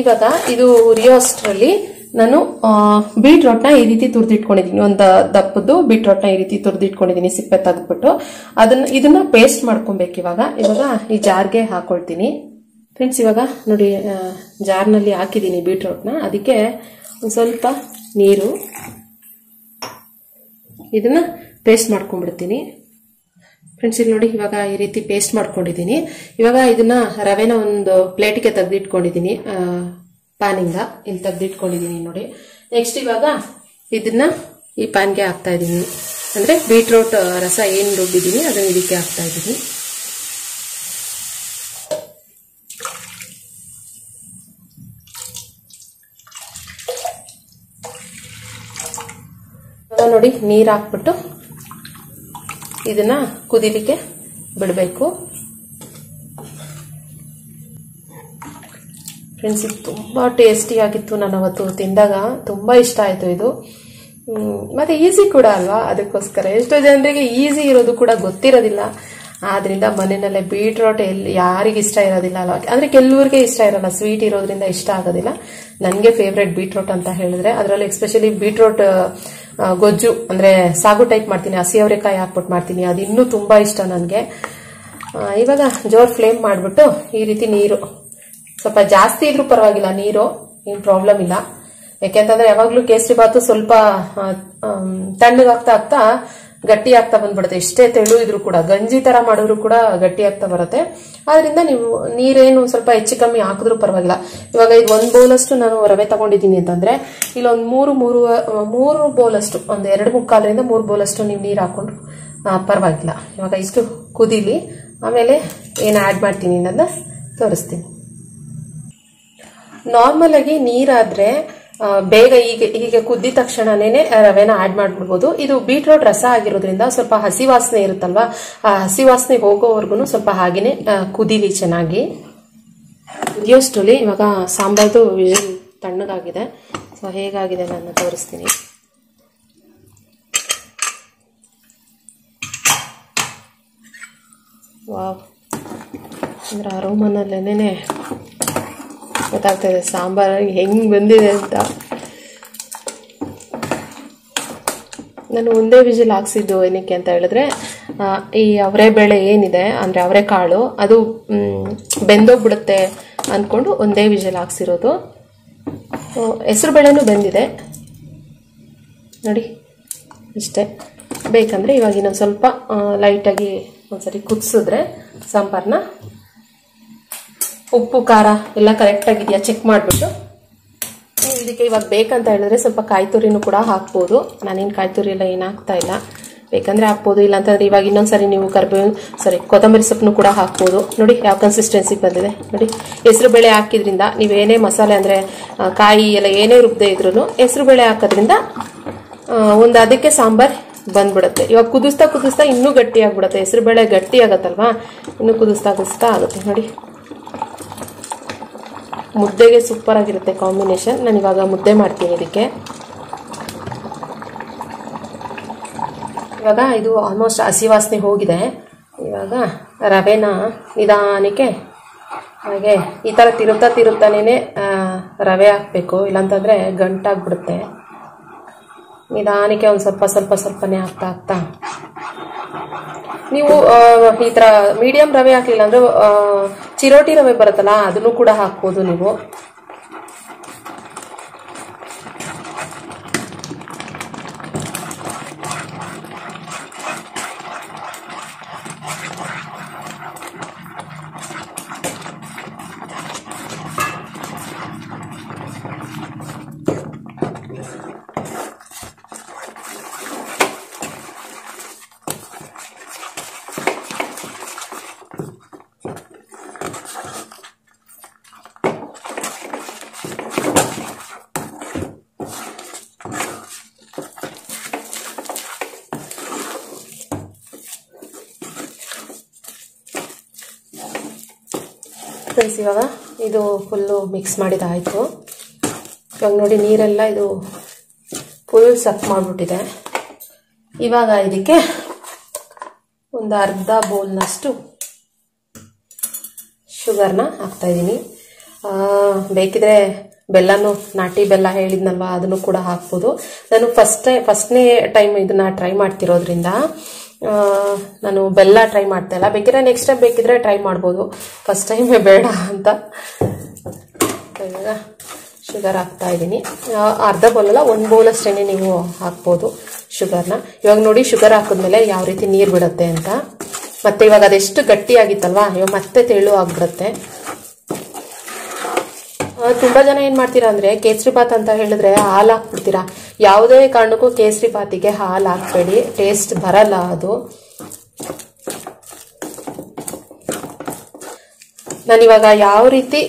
ಇವಾಗ ಇದು ಉರಿಯೋಷ್ಟರಲ್ಲಿ ನಾನು ಬೀಟ್ರೋಟ್ನ ಈ ರೀತಿ ತುರಿದಿಟ್ಕೊಂಡಿದ್ದೀನಿ. ಒಂದು ದಪ್ಪದ್ದು ಬೀಟ್ರೋಟ್ನ ಈ ರೀತಿ ತುರ್ದಿಟ್ಕೊಂಡಿದ್ದೀನಿ, ಸಿಪ್ಪೆ ತೆಗೆದ್ಬಿಟ್ಟು. ಅದನ್ನ, ಇದನ್ನ ಪೇಸ್ಟ್ ಮಾಡ್ಕೊಬೇಕು ಇವಾಗ. ಇವಾಗ ಈ ಜಾರ್ಗೆ ಹಾಕೊಳ್ತೀನಿ. ಫ್ರೆಂಡ್ಸ್ ಇವಾಗ ನೋಡಿ ಜಾರ್ನಲ್ಲಿ ಹಾಕಿದ್ದೀನಿ ಬೀಟ್ರೋಟ್ನ ಅದಕ್ಕೆ ಒಂದು ಸ್ವಲ್ಪ ನೀರು. ಇದನ್ನ ಪೇಸ್ಟ್ ಮಾಡ್ಕೊಂಡ್ಬಿಡ್ತೀನಿ. ಫ್ರೆಂಡ್ಸ್ ಇಲ್ಲಿ ನೋಡಿ ಇವಾಗ ಈ ರೀತಿ ಪೇಸ್ಟ್ ಮಾಡ್ಕೊಂಡಿದ್ದೀನಿ. ಇವಾಗ ಇದನ್ನ ರವೆನ ಒಂದು ಪ್ಲೇಟಿಗೆ ತೆಗ್ದಿಟ್ಕೊಂಡಿದ್ದೀನಿ ಪ್ಯಾನಿಂದ ಇಲ್ಲಿ ತೆಗ್ದಿಟ್ಕೊಂಡಿದ್ದೀನಿ ನೋಡಿ. ನೆಕ್ಸ್ಟ್ ಇವಾಗ ಇದನ್ನ ಈ ಪ್ಯಾನ್ಗೆ ಹಾಕ್ತಾ ಇದ್ದೀನಿ. ಅಂದರೆ ಬೀಟ್ರೂಟ್ ರಸ ಏನು ರುಬ್ಬಿದ್ದೀನಿ ಅದನ್ನು ಇದಕ್ಕೆ ಹಾಕ್ತಾ ಇದ್ದೀನಿ. ನೋಡಿ ನೀರು ಹಾಕ್ಬಿಟ್ಟು ಇದನ್ನ ಕುದಿಲಿಕ್ಕೆ ಬಿಡಬೇಕು. ಫ್ರೆಂಡ್ಸ್ ಇದು ತುಂಬ ಟೇಸ್ಟಿ ಆಗಿತ್ತು ನಾನು ಅವತ್ತು ತಿಂದಾಗ. ತುಂಬ ಇಷ್ಟ ಆಯಿತು ಇದು. ಮತ್ತೆ ಈಸಿ ಕೂಡ ಅಲ್ವಾ? ಅದಕ್ಕೋಸ್ಕರ ಎಷ್ಟೋ ಜನರಿಗೆ ಈಸಿ ಇರೋದು ಕೂಡ ಗೊತ್ತಿರೋದಿಲ್ಲ. ಆದ್ರಿಂದ ಮನೆಯಲ್ಲೇ ಬೀಟ್ರೋಟ್ ಎಲ್ಲಿ ಯಾರಿಗೆ ಇಷ್ಟ ಇರೋದಿಲ್ಲ ಅಲ್ವಾ? ಅಂದ್ರೆ ಕೆಲವ್ರಿಗೆ ಇಷ್ಟ ಇರಲ್ಲ. ಸ್ವೀಟ್ ಇರೋದ್ರಿಂದ ಇಷ್ಟ ಆಗೋದಿಲ್ಲ. ನನಗೆ ಫೇವ್ರೆಟ್ ಬೀಟ್ರೋಟ್ ಅಂತ ಹೇಳಿದ್ರೆ, ಅದರಲ್ಲಿ ಎಸ್ಪೆಷಲಿ ಬೀಟ್ರೋಟ್ ಗೊಜ್ಜು, ಅಂದ್ರೆ ಸಾಗು ಟೈಪ್ ಮಾಡ್ತೀನಿ ಹಸಿ ಅವರೆಕಾಯಿ ಹಾಕ್ಬಿಟ್ಟು ಮಾಡ್ತೀನಿ. ಅದು ಇನ್ನೂ ತುಂಬಾ ಇಷ್ಟ ನನಗೆ. ಇವಾಗ ಜೋರ್ ಫ್ಲೇಮ್ ಮಾಡಿಬಿಟ್ಟು ಈ ರೀತಿ ನೀರು. ಸ್ವಲ್ಪ ಜಾಸ್ತಿ ಇದ್ರೂ ಪರವಾಗಿಲ್ಲ, ನೀರು, ಏನು ಪ್ರಾಬ್ಲಮ್ ಇಲ್ಲ. ಯಾಕೆಂತಂದ್ರೆ ಯಾವಾಗ್ಲೂ ಕೇಸರಿ ಬಾತು ಸ್ವಲ್ಪ ತಣ್ಣಗಾಗ್ತಾ ಆಗ್ತಾ ಗಟ್ಟಿ ಆಗ್ತಾ ಬಂದ್ಬಿಡುತ್ತೆ ಎಷ್ಟೇ ತೆಳು ಇದ್ರು ಕೂಡ, ಗಂಜಿ ತರ ಮಾಡಿದ್ರು ಕೂಡ ಗಟ್ಟಿ ಆಗ್ತಾ ಬರುತ್ತೆ. ಆದ್ರಿಂದ ನೀವು ನೀರೇನು ಸ್ವಲ್ಪ ಹೆಚ್ಚು ಕಮ್ಮಿ ಹಾಕಿದ್ರು ಪರವಾಗಿಲ್ಲ. ಇವಾಗ ಇದು ಒಂದ್ ಬೌಲಷ್ಟು ನಾನು ರವೆ ತಗೊಂಡಿದ್ದೀನಿ ಅಂತಂದ್ರೆ, ಇಲ್ಲೊಂದ್ ಮೂರು ಮೂರು ಮೂರು ಬೌಲಷ್ಟು, ಒಂದ್ ಎರಡು ಮುಕ್ಕಾಲರಿಂದ ಮೂರು ಬೌಲಷ್ಟು ನೀವು ನೀರು ಹಾಕೊಂಡ್ರು ಪರವಾಗಿಲ್ಲ. ಇವಾಗ ಇಷ್ಟು ಕುದೀಲಿ, ಆಮೇಲೆ ಏನು ಆ್ಯಡ್ ಮಾಡ್ತೀನಿ ಅನ್ನೋದನ್ನ ತೋರಿಸ್ತೀನಿ. ನಾರ್ಮಲ್ ಆಗಿ ನೀರಾದ್ರೆ ಬೇಗ ಹೀಗೆ ಹೀಗೆ ಕುದ್ದಿದ ತಕ್ಷಣನೇ ರವೆನ ಆಡ್ ಮಾಡ್ಬಿಡ್ಬೋದು. ಇದು ಬೀಟ್ರೋಟ್ ರಸ ಆಗಿರೋದ್ರಿಂದ ಸ್ವಲ್ಪ ಹಸಿ ವಾಸನೆ ಇರುತ್ತಲ್ವಾ? ಆ ಹಸಿ ವಾಸನೆ ಹೋಗೋವರೆಗೂ ಸ್ವಲ್ಪ ಹಾಗೇನೆ ಕುದೀಲಿ ಚೆನ್ನಾಗಿ. ಕುದಿಯೋಷ್ಟರಲ್ಲಿ ಇವಾಗ ಸಾಂಬಾರ್ದು ತಣ್ಣಗಾಗಿದೆ. ಸೊ ಹೇಗಾಗಿದೆ ನಾನು ತೋರಿಸ್ತೀನಿ. ವಾವ್ ಅಂದ್ರೆ ಅರೋಮನಲ್ಲೇನೆ ಗೊತ್ತಾಗ್ತಾ ಇದೆ ಸಾಂಬಾರು ಹೆಂಗೆ ಬಂದಿದೆ ಅಂತ. ನಾನು ಒಂದೇ ವಿಜಿಲ್ ಹಾಕ್ಸಿದ್ದು ಏನಕ್ಕೆ ಅಂತ ಹೇಳಿದ್ರೆ ಈ ಅವರೆ ಬೇಳೆ ಏನಿದೆ, ಅಂದ್ರೆ ಅವರೆ ಕಾಳು, ಅದು ಬೆಂದೋಗ್ಬಿಡುತ್ತೆ ಅಂದ್ಕೊಂಡು ಒಂದೇ ವಿಜಿಲ್ ಹಾಕ್ಸಿರೋದು. ಹೆಸರು ಬೇಳೆನೂ ಬೆಂದಿದೆ. ನೋಡಿ, ಇಷ್ಟೇ. ಬೇಕಂದ್ರೆ ಇವಾಗ ಇನ್ನೊಂದು ಸ್ವಲ್ಪ ಲೈಟಾಗಿ ಒಂದ್ಸರಿ ಕುದಿಸಿದ್ರೆ ಸಾಂಬಾರನ್ನ ಉಪ್ಪು, ಖಾರ ಎಲ್ಲ ಕರೆಕ್ಟ್ ಆಗಿದೆಯಾ? ಚೆಕ್ ಮಾಡಿಬಿಟ್ಟು. ಇದಕ್ಕೆ ಇವಾಗ ಬೇಕಂತ ಹೇಳಿದ್ರೆ ಸ್ವಲ್ಪ ಕಾಯಿ ತುರಿನೂ ಕೂಡ ಹಾಕ್ಬೋದು. ನಾನೇನು ಕಾಯಿ ತುರಿ ಎಲ್ಲ ಏನು ಹಾಕ್ತಾ ಇಲ್ಲ. ಬೇಕಂದ್ರೆ ಹಾಕ್ಬೋದು ಇಲ್ಲ ಅಂತಂದ್ರೆ ಇವಾಗ ಇನ್ನೊಂದ್ಸರಿ ನೀವು ಕರ್ಬೇವು ಸಾರಿ ಕೊತ್ತಂಬರಿ ಸೊಪ್ಪನ್ನು ಕೂಡ ಹಾಕ್ಬೋದು. ನೋಡಿ, ಯಾವ ಕನ್ಸಿಸ್ಟೆನ್ಸಿಗೆ ಬಂದಿದೆ. ನೋಡಿ, ಹೆಸರು ಬೇಳೆ ಹಾಕಿದ್ರಿಂದ ನೀವೇನೇ ಮಸಾಲೆ ಅಂದರೆ ಕಾಯಿ ಎಲ್ಲ ಏನೇ ರುಬ್ಬದೆ ಇದ್ರೂ ಹೆಸರು ಬೇಳೆ ಹಾಕೋದ್ರಿಂದ ಒಂದು ಅದಕ್ಕೆ ಸಾಂಬಾರ್ ಬಂದ್ಬಿಡುತ್ತೆ. ಇವಾಗ ಕುದಿಸ್ತಾ ಕುದಿಸ್ತಾ ಇನ್ನೂ ಗಟ್ಟಿ ಆಗ್ಬಿಡುತ್ತೆ ಹೆಸರು ಬೇಳೆ ಗಟ್ಟಿ ಆಗತ್ತಲ್ವಾ ಇನ್ನೂ ಕುದಿಸ್ತಾ ಕುದಿಸ್ತಾ ಆಗುತ್ತೆ. ನೋಡಿ. ಮುದ್ದೆಗೆ ಸೂಪರ್ ಆಗಿರುತ್ತೆ ಕಾಂಬಿನೇಷನ್ ನಾನು ಇವಾಗ ಮುದ್ದೆ ಮಾಡ್ತೀನಿ ಇದಕ್ಕೆ ಇವಾಗ ಇದು ಆಲ್ಮೋಸ್ಟ್ ಹಸಿ ವಾಸನೆ ಹೋಗಿದೆ. ಇವಾಗ ರವೆನ ನಿಧಾನಕ್ಕೆ ಹಾಗೆ ಈ ಥರ ತಿರುತ್ತಾ ತಿರುತ್ತಾನೇ ರವೆ ಹಾಕಬೇಕು. ಇಲ್ಲಾಂತಂದರೆ ಗಂಟಾಗ್ಬಿಡುತ್ತೆ ನಿಧಾನಕ್ಕೆ ಒಂದು ಸ್ವಲ್ಪ ಸ್ವಲ್ಪ ಸ್ವಲ್ಪನೇ ಹಾಕ್ತಾ ಹಾಕ್ತಾ ನೀವು ಈ ತರ ಮೀಡಿಯಂ ರವೆ ಹಾಕ್ಲಿಲ್ಲ ಅಂದ್ರೆ ಚಿರೋಟಿ ರವೆ ಬರುತ್ತಲ್ಲ ಅದನ್ನು ಕೂಡ ಹಾಕ್ಬೋದು ನೀವು. ಫ್ರೆಂಡ್ಸ್ ಇವಾಗ ಇದು ಫುಲ್ಲು ಮಿಕ್ಸ್ ಮಾಡಿದಾಯಿತು ಇವಾಗ ನೋಡಿ ನೀರೆಲ್ಲ ಇದು ಫುಲ್ ಸಕ್ ಮಾಡಿಬಿಟ್ಟಿದೆ. ಇವಾಗ ಇದಕ್ಕೆ ಒಂದು ಅರ್ಧ ಬೌಲ್ನಷ್ಟು ಶುಗರ್ನ ಹಾಕ್ತಾಯಿದ್ದೀನಿ ಬೇಕಿದ್ರೆ ಬೆಲ್ಲನೂ, ನಾಟಿ ಬೆಲ್ಲ ಹೇಳಿದ್ನಲ್ವ, ಅದನ್ನು ಕೂಡ ಹಾಕ್ಬೋದು. ನಾನು ಫಸ್ಟ್ ಫಸ್ಟ್ನೇ ಟೈಮ್ ಇದನ್ನ ಟ್ರೈ ಮಾಡ್ತಿರೋದ್ರಿಂದ ನಾನು ಬೆಲ್ಲ ಟ್ರೈ ಮಾಡ್ತಾ ಇಲ್ಲ. ಬೇಕಿದ್ರೆ ನೆಕ್ಸ್ಟ್ ಟೈಮ್ ಬೇಕಿದ್ರೆ ಟ್ರೈ ಮಾಡ್ಬೋದು. ಫಸ್ಟ್ ಟೈಮೇ ಬೇಡ ಅಂತ. ಶುಗರ್ ಹಾಕ್ತಾ ಇದ್ದೀನಿ ಅರ್ಧ ಬೌಲಲ್ಲ ಒಂದು ಬೌಲ್ ಅಷ್ಟೇ ನೀವು ಹಾಕ್ಬೋದು ಶುಗರ್ನ ಇವಾಗ ನೋಡಿ ಶುಗರ್ ಹಾಕಿದ್ಮೇಲೆ ಯಾವ ರೀತಿ ನೀರು ಬಿಡುತ್ತೆ ಅಂತ. ಮತ್ತೆ ಇವಾಗ ಅದೆಷ್ಟು ಗಟ್ಟಿಯಾಗಿತ್ತಲ್ವಾ? ಇವಾಗ ಮತ್ತೆ ತೆಳು ಆಗ್ಬಿಡುತ್ತೆ. ತುಂಬಾ ಜನ ಏನ್ ಮಾಡ್ತೀರಾ ಅಂದ್ರೆ ಕೇಸರಿ ಬಾತ್ ಅಂತ ಹೇಳಿದ್ರೆ ಹಾಲು ಹಾಕ್ಬಿಡ್ತೀರಾ? ಯಾವುದೇ ಕಾರಣಕ್ಕೂ ಕೇಸರಿ ಬಾತಿಗೆ ಹಾಲು ಹಾಕ್ಬೇಡಿ. ಟೇಸ್ಟ್ ಬರಲ್ಲ ಅದು. ನಾನಿವಾಗ ಯಾವ ರೀತಿ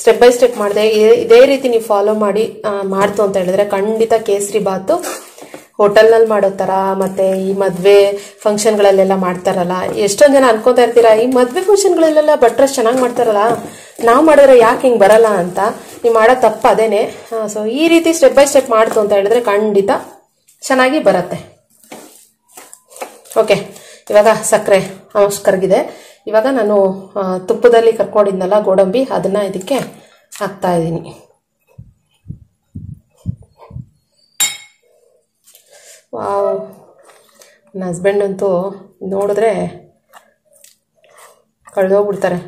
ಸ್ಟೆಪ್ ಬೈ ಸ್ಟೆಪ್ ಮಾಡಿದೆ, ಇದೇ ರೀತಿ ನೀವು ಫಾಲೋ ಮಾಡಿ ಮಾಡ್ತು ಅಂತ ಹೇಳಿದ್ರೆ ಖಂಡಿತ ಕೇಸರಿ ಬಾತು ಹೋಟೆಲ್ನಲ್ಲಿ ಮಾಡೋ ಥರ, ಮತ್ತೆ ಈ ಮದುವೆ ಫಂಕ್ಷನ್ಗಳಲ್ಲೆಲ್ಲ ಮಾಡ್ತಾರಲ್ಲ, ಎಷ್ಟೊಂದು ಜನ ಅನ್ಕೋತಾ ಇರ್ತೀರಾ, ಈ ಮದುವೆ ಫಂಕ್ಷನ್ಗಳಲ್ಲೆಲ್ಲ ಭಟ್ರ ಚೆನ್ನಾಗಿ ಮಾಡ್ತಾರಲ್ಲ, ನಾವು ಮಾಡಿದ್ರೆ ಯಾಕೆ ಹಿಂಗೆ ಬರಲ್ಲ ಅಂತ, ನೀವು ಮಾಡೋ ತಪ್ಪು ಅದೇನೆ. ಸೊ ಈ ರೀತಿ ಸ್ಟೆಪ್ ಬೈ ಸ್ಟೆಪ್ ಮಾಡ್ತು ಅಂತ ಹೇಳಿದ್ರೆ ಖಂಡಿತ ಚೆನ್ನಾಗಿ ಬರುತ್ತೆ. ಓಕೆ ಇವಾಗ ಸಕ್ಕರೆ ಕರಗಿದೆ. ಇವಾಗ ನಾನು ತುಪ್ಪದಲ್ಲಿ ಕರ್ಕೊಂಡಿದ್ನಲ್ಲ ಗೋಡಂಬಿ, ಅದನ್ನ ಇದಕ್ಕೆ ಹಾಕ್ತಾ ಇದ್ದೀನಿ. ವಾವ್. ನನ್ನ ಹಸ್ಬೆಂಡ್ ಅಂತೂ ನೋಡಿದ್ರೆ ಕಳೆದೋಗ್ಬಿಡ್ತಾರೆ.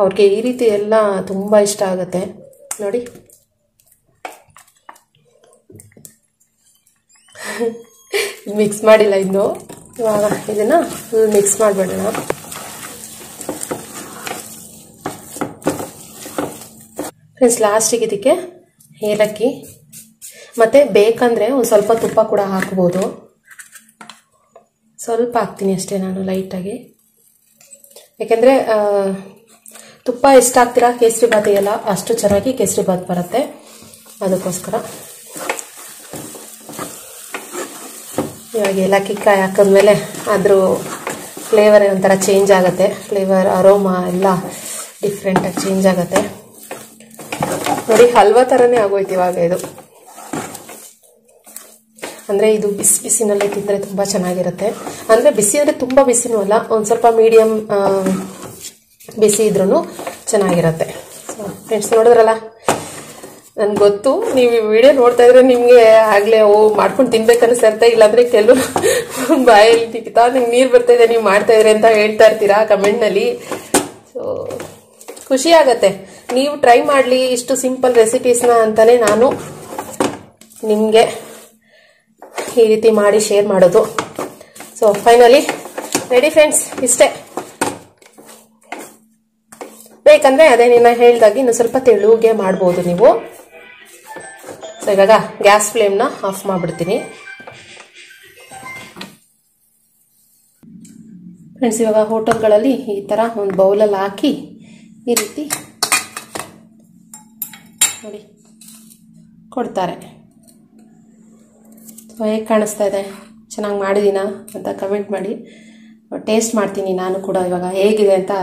ಅವ್ರಿಗೆ ಈ ರೀತಿ ಎಲ್ಲ ತುಂಬ ಇಷ್ಟ ಆಗುತ್ತೆ. ನೋಡಿ. ಮಿಕ್ಸ್ ಮಾಡಿಲ್ಲ ಇನ್ನು. ಇವಾಗ ಇದನ್ನು ಫುಲ್ ಮಿಕ್ಸ್ ಮಾಡಿಬಿಡೋಣ. ಫ್ರೆಂಡ್ಸ್ ಲಾಸ್ಟಿಗೆ ಇದಕ್ಕೆ ಏಲಕ್ಕಿ. ಮತ್ತು ಬೇಕಂದರೆ ಒಂದು ಸ್ವಲ್ಪ ತುಪ್ಪ ಕೂಡ ಹಾಕ್ಬೋದು. ಸ್ವಲ್ಪ ಹಾಕ್ತೀನಿ ಅಷ್ಟೇ ನಾನು ಲೈಟಾಗಿ. ಯಾಕೆಂದರೆ ತುಪ್ಪ ಎಷ್ಟು ಹಾಕ್ತೀರಾ? ಕೇಸರಿ ಎಲ್ಲ ಅಷ್ಟು ಚೆನ್ನಾಗಿ ಕೇಸರಿ ಬಾತ್ ಬರುತ್ತೆ. ಅದಕ್ಕೋಸ್ಕರ. ಇವಾಗ ಏಲಕ್ಕಿ ಹಾಕಿದ್ಮೇಲೆ ಅದ್ರ ಫ್ಲೇವರ್ ಒಂಥರ ಚೇಂಜ್ ಆಗುತ್ತೆ. ಫ್ಲೇವರ್ ಅರೋಮಾ ಎಲ್ಲ ಡಿಫ್ರೆಂಟಾಗಿ ಚೇಂಜ್ ಆಗುತ್ತೆ. ನೋಡಿ, ಹಲ್ವಾ ಥರನೇ ಆಗೋಯ್ತು ಇವಾಗ ಇದು. ಅಂದರೆ ಇದು ಬಿಸಿ ಬಿಸಿನಲ್ಲೇ ತಿಂದರೆ ತುಂಬ ಚೆನ್ನಾಗಿರುತ್ತೆ. ಅಂದರೆ ಬಿಸಿ ಅಂದರೆ ತುಂಬ ಬಿಸಿನೂ ಅಲ್ಲ, ಒಂದು ಸ್ವಲ್ಪ ಮೀಡಿಯಮ್ ಬಿಸಿ ಇದ್ರೂ ಚೆನ್ನಾಗಿರುತ್ತೆ. ಫ್ರೆಂಡ್ಸ್ ನೋಡಿದ್ರಲ್ಲ? ನನ್ಗೆ ಗೊತ್ತು, ನೀವು ಈ ವಿಡಿಯೋ ನೋಡ್ತಾ ಇದ್ರೆ ನಿಮಗೆ ಆಗಲೇ, ಓ, ಮಾಡ್ಕೊಂಡು ತಿನ್ಬೇಕು ಅನಿಸ್ತಾ ಇಲ್ಲಾಂದ್ರೆ ಕೆಲವರು ಬಾಯಲ್ಲಿ ತಿಕ್ತಾ ನಿಮ್ಗೆ ನೀರು ಬರ್ತಾ ಇದೆ, ನೀವು ಮಾಡ್ತಾ ಇದ್ರೆ ಅಂತ ಹೇಳ್ತಾ ಇರ್ತೀರಾ ಕಮೆಂಟ್ನಲ್ಲಿ. ಸೊ ಖುಷಿ ಆಗತ್ತೆ. ನೀವು ಟ್ರೈ ಮಾಡಲಿ, ಇಷ್ಟು ಸಿಂಪಲ್ ರೆಸಿಪೀಸ್ನ ಅಂತಾನೆ ನಾನು ನಿಮಗೆ ಈ ರೀತಿ ಮಾಡಿ ಶೇರ್ ಮಾಡೋದು. ಸೊ ಫೈನಲಿ ರೆಡಿ ಫ್ರೆಂಡ್ಸ್ ಇಷ್ಟೇ. ಬೇಕಂದ್ರೆ ಅದೇ ನಿನ್ನ ಹೇಳ್ದಾಗೆ ಇನ್ನು ಸ್ವಲ್ಪ ತೆಳುಗೆ ಮಾಡ್ಬೋದು ನೀವು. ಸೊ ಇವಾಗ ಗ್ಯಾಸ್ ಫ್ಲೇಮ್ನ ಆಫ್ ಮಾಡಿಬಿಡ್ತೀನಿ. ಫ್ರೆಂಡ್ಸ್ ಇವಾಗ ಹೋಟೆಲ್ಗಳಲ್ಲಿ ಈ ಥರ ಒಂದು ಬೌಲಲ್ಲಿ ಹಾಕಿ ಈ ರೀತಿ ನೋಡಿ, ಕೊಡ್ತಾರೆ. ಹೇಗೆ ಕಾಣಿಸ್ತಾ ಇದೆ. ಚೆನ್ನಾಗಿ ಮಾಡಿದ್ದೀನಾ ಅಂತ ಕಮೆಂಟ್ ಮಾಡಿ. ಟೇಸ್ಟ್ ಮಾಡ್ತೀನಿ ನಾನು ಕೂಡ ಇವಾಗ. ಹೇಗಿದೆ ಅಂತ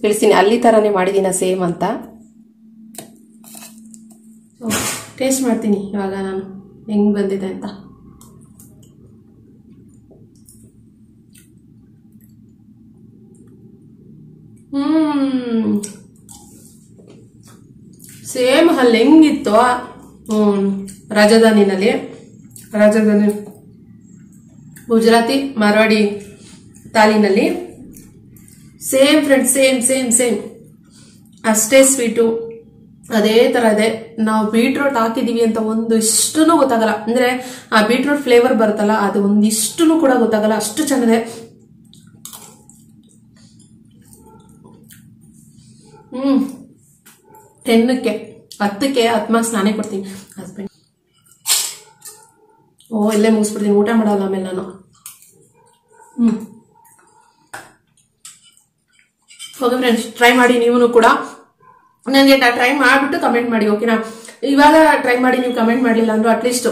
ತಿಳಿಸ್ತೀನಿ. ಅಲ್ಲಿ ಥರನೇ ಮಾಡಿದ್ದೀನ ಸೇಮ್ ಅಂತ. ಟೇಸ್ಟ್ ಮಾಡ್ತೀನಿ ಇವಾಗ ನಾನು. ಹೆಂಗೆ ಬಂದಿದೆ ಅಂತ. ಹ್ಞೂ ಸೇಮ್ ಅಲ್ಲಿ, ಹೆಂಗಿತ್ತು? ರಾಜಧಾನಿನಲ್ಲಿ Rajdhani Gujarati, Marwadi ತಾಲಿನಲ್ಲಿ same friend same same same. ಅಷ್ಟೇ ಸ್ವೀಟು ಅದೇ ತರ ಇದೆ. ನಾವು ಬೀಟ್ರೂಟ್ ಹಾಕಿದೀವಿ ಅಂತ ಒಂದು ಇಷ್ಟೂ ಗೊತ್ತಾಗಲ್ಲ. ಅಂದ್ರೆ ಆ ಬೀಟ್ರೂಟ್ ಫ್ಲೇವರ್ ಬರುತ್ತಲ್ಲ, ಅದು ಒಂದಿಷ್ಟು ಕೂಡ ಗೊತ್ತಾಗಲ್ಲ. ಅಷ್ಟು ಚೆನ್ನಾಗಿದೆ. ಹ್ಮ್. ಟೆನ್ನಕ್ಕೆ ಹತ್ತಕ್ಕೆ ಹತ್ತು ಮಾರ್ಕ್ಸ್ ನಾನೇ ಕೊಡ್ತೀನಿ. ಹಸ್ಬೆಂಡ್ ಓ, ಇಲ್ಲೇ ಮುಗಿಸ್ಬಿಡ್ತೀನಿ. ಊಟ ಮಾಡಲ್ಲ ಆಮೇಲೆ ನಾನು. ಓಕೆ ಫ್ರೆಂಡ್ಸ್ ಟ್ರೈ ಮಾಡಿ ನೀವು ಕೂಡ. ನನಗೆ ಟ್ರೈ ಮಾಡಿಬಿಟ್ಟು ಕಮೆಂಟ್ ಮಾಡಿ ಓಕೆನಾ ಇವಾಗ ಟ್ರೈ ಮಾಡಿ, ನೀವು ಕಮೆಂಟ್ ಮಾಡಲಿಲ್ಲ ಅಂದ್ರೂ ಅಟ್ಲೀಸ್ಟ್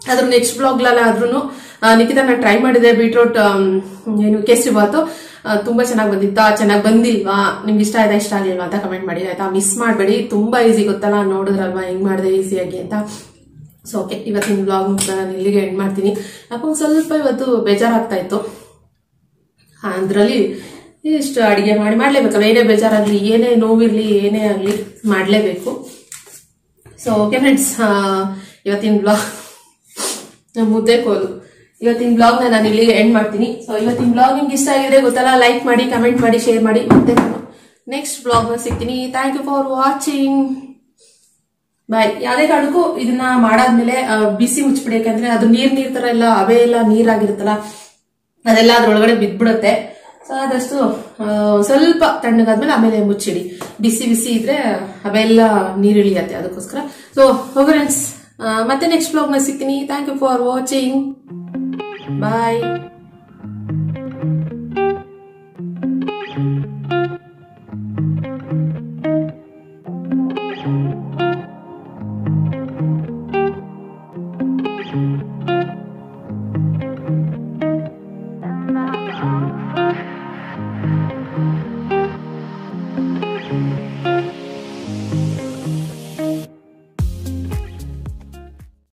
ಅದ್ರ ನೆಕ್ಸ್ಟ್ ಬ್ಲಾಗ್ಲಲ್ಲ ಆದ್ರೂ ನಿಖಿತ ನಾನು ಟ್ರೈ ಮಾಡಿದೆ ಬೀಟ್ರೂಟ್ ಏನು ಕೆಸಿ ಬಾತು. ತುಂಬಾ ಚೆನ್ನಾಗಿ ಬಂದಿತ್ತಾ? ಚೆನ್ನಾಗಿ ಬಂದಿಲ್ವಾ? ನಿಮ್ಗೆ ಇಷ್ಟ ಆಯ್ತಾ? ಇಷ್ಟ ಆಗಿಲ್ವಾ ಅಂತ ಕಮೆಂಟ್ ಮಾಡಿ, ಆಯ್ತಾ? ಮಿಸ್ ಮಾಡಬೇಡಿ. ತುಂಬಾ ಈಸಿ ಗೊತ್ತಲ್ಲ? ನೋಡಿದ್ರಲ್ವಾ? ಹೆಂಗ್ ಮಾಡಿದೆ? ಈಸಿಯಾಗಿ ಅಂತ. ಸೊ ಓಕೆ ಇವತ್ತಿನ ಬ್ಲಾಗ್ ನಾನು ಇಲ್ಲಿಗೆ ಎಂಡ್ ಮಾಡ್ತೀನಿ. ಯಾಕೊಂದ್ ಸ್ವಲ್ಪ ಇವತ್ತು ಬೇಜಾರಾಗ್ತಾ ಇತ್ತು. ಅದರಲ್ಲಿ ಇಷ್ಟು ಅಡಿಗೆ ಮಾಡಿ ಮಾಡ್ಲೇಬೇಕಲ್ಲ, ಏನೇ ಬೇಜಾರಾಗ್ಲಿ, ಏನೇ ನೋವಿರ್ಲಿ, ಏನೇ ಆಗಲಿ ಮಾಡಲೇಬೇಕು. ಸೊ ಓಕೆ ಫ್ರೆಂಡ್ಸ್ ಇವತ್ತಿನ ಬ್ಲಾಗ್ ಮುದ್ದೆ ಕೋಲು. ಇವತ್ತಿನ ಬ್ಲಾಗ್ ನಾನು ಇಲ್ಲಿಗೆ ಎಂಡ್ ಮಾಡ್ತೀನಿ. ಸೊ ಇವತ್ತಿನ ಬ್ಲಾಗ್ ನಿಮ್ಗೆ ಇಷ್ಟ ಆಗಿದೆ ಗೊತ್ತಲ್ಲ ಲೈಕ್ ಮಾಡಿ ಕಮೆಂಟ್ ಮಾಡಿ ಶೇರ್ ಮಾಡಿ. ಮತ್ತೆ ನೆಕ್ಸ್ಟ್ ಬ್ಲಾಗ್ ಸಿಗ್ತೀನಿ. ಥ್ಯಾಂಕ್ ಯು ಫಾರ್ ವಾಚಿಂಗ್ ಯಾವ್ದೇ ಕಾರಣಕ್ಕೂ ಇದನ್ನ ಮಾಡಾದ್ಮೇಲೆ ಬಿಸಿ ಮುಚ್ಚಿಬಿಡಿ, ಯಾಕಂದ್ರೆ ಅದು ನೀರ್ ನೀರ್ ತರ ಎಲ್ಲ, ಅವೇ ಎಲ್ಲ ನೀರಾಗಿರುತ್ತಲ್ಲ, ಅದೆಲ್ಲ ಅದ್ರೊಳಗಡೆ ಬಿದ್ಬಿಡುತ್ತೆ. ಸೊ ಆದಷ್ಟು ಸ್ವಲ್ಪ ತಣ್ಣಗಾದ್ಮೇಲೆ ಆಮೇಲೆ ಮುಚ್ಚಿಡಿ. ಬಿಸಿ ಬಿಸಿ ಇದ್ರೆ ಅವೆಲ್ಲ ನೀರು ಇಳಿಯತ್ತೆ ಅದಕ್ಕೋಸ್ಕರ. ಸೊ ಹೋಗ್ರೆಂಡ್ಸ್ ಮತ್ತೆ ನೆಕ್ಸ್ಟ್ ಬ್ಲಾಗ್ ಸಿಗ್ತೀನಿ. Thank you for watching bye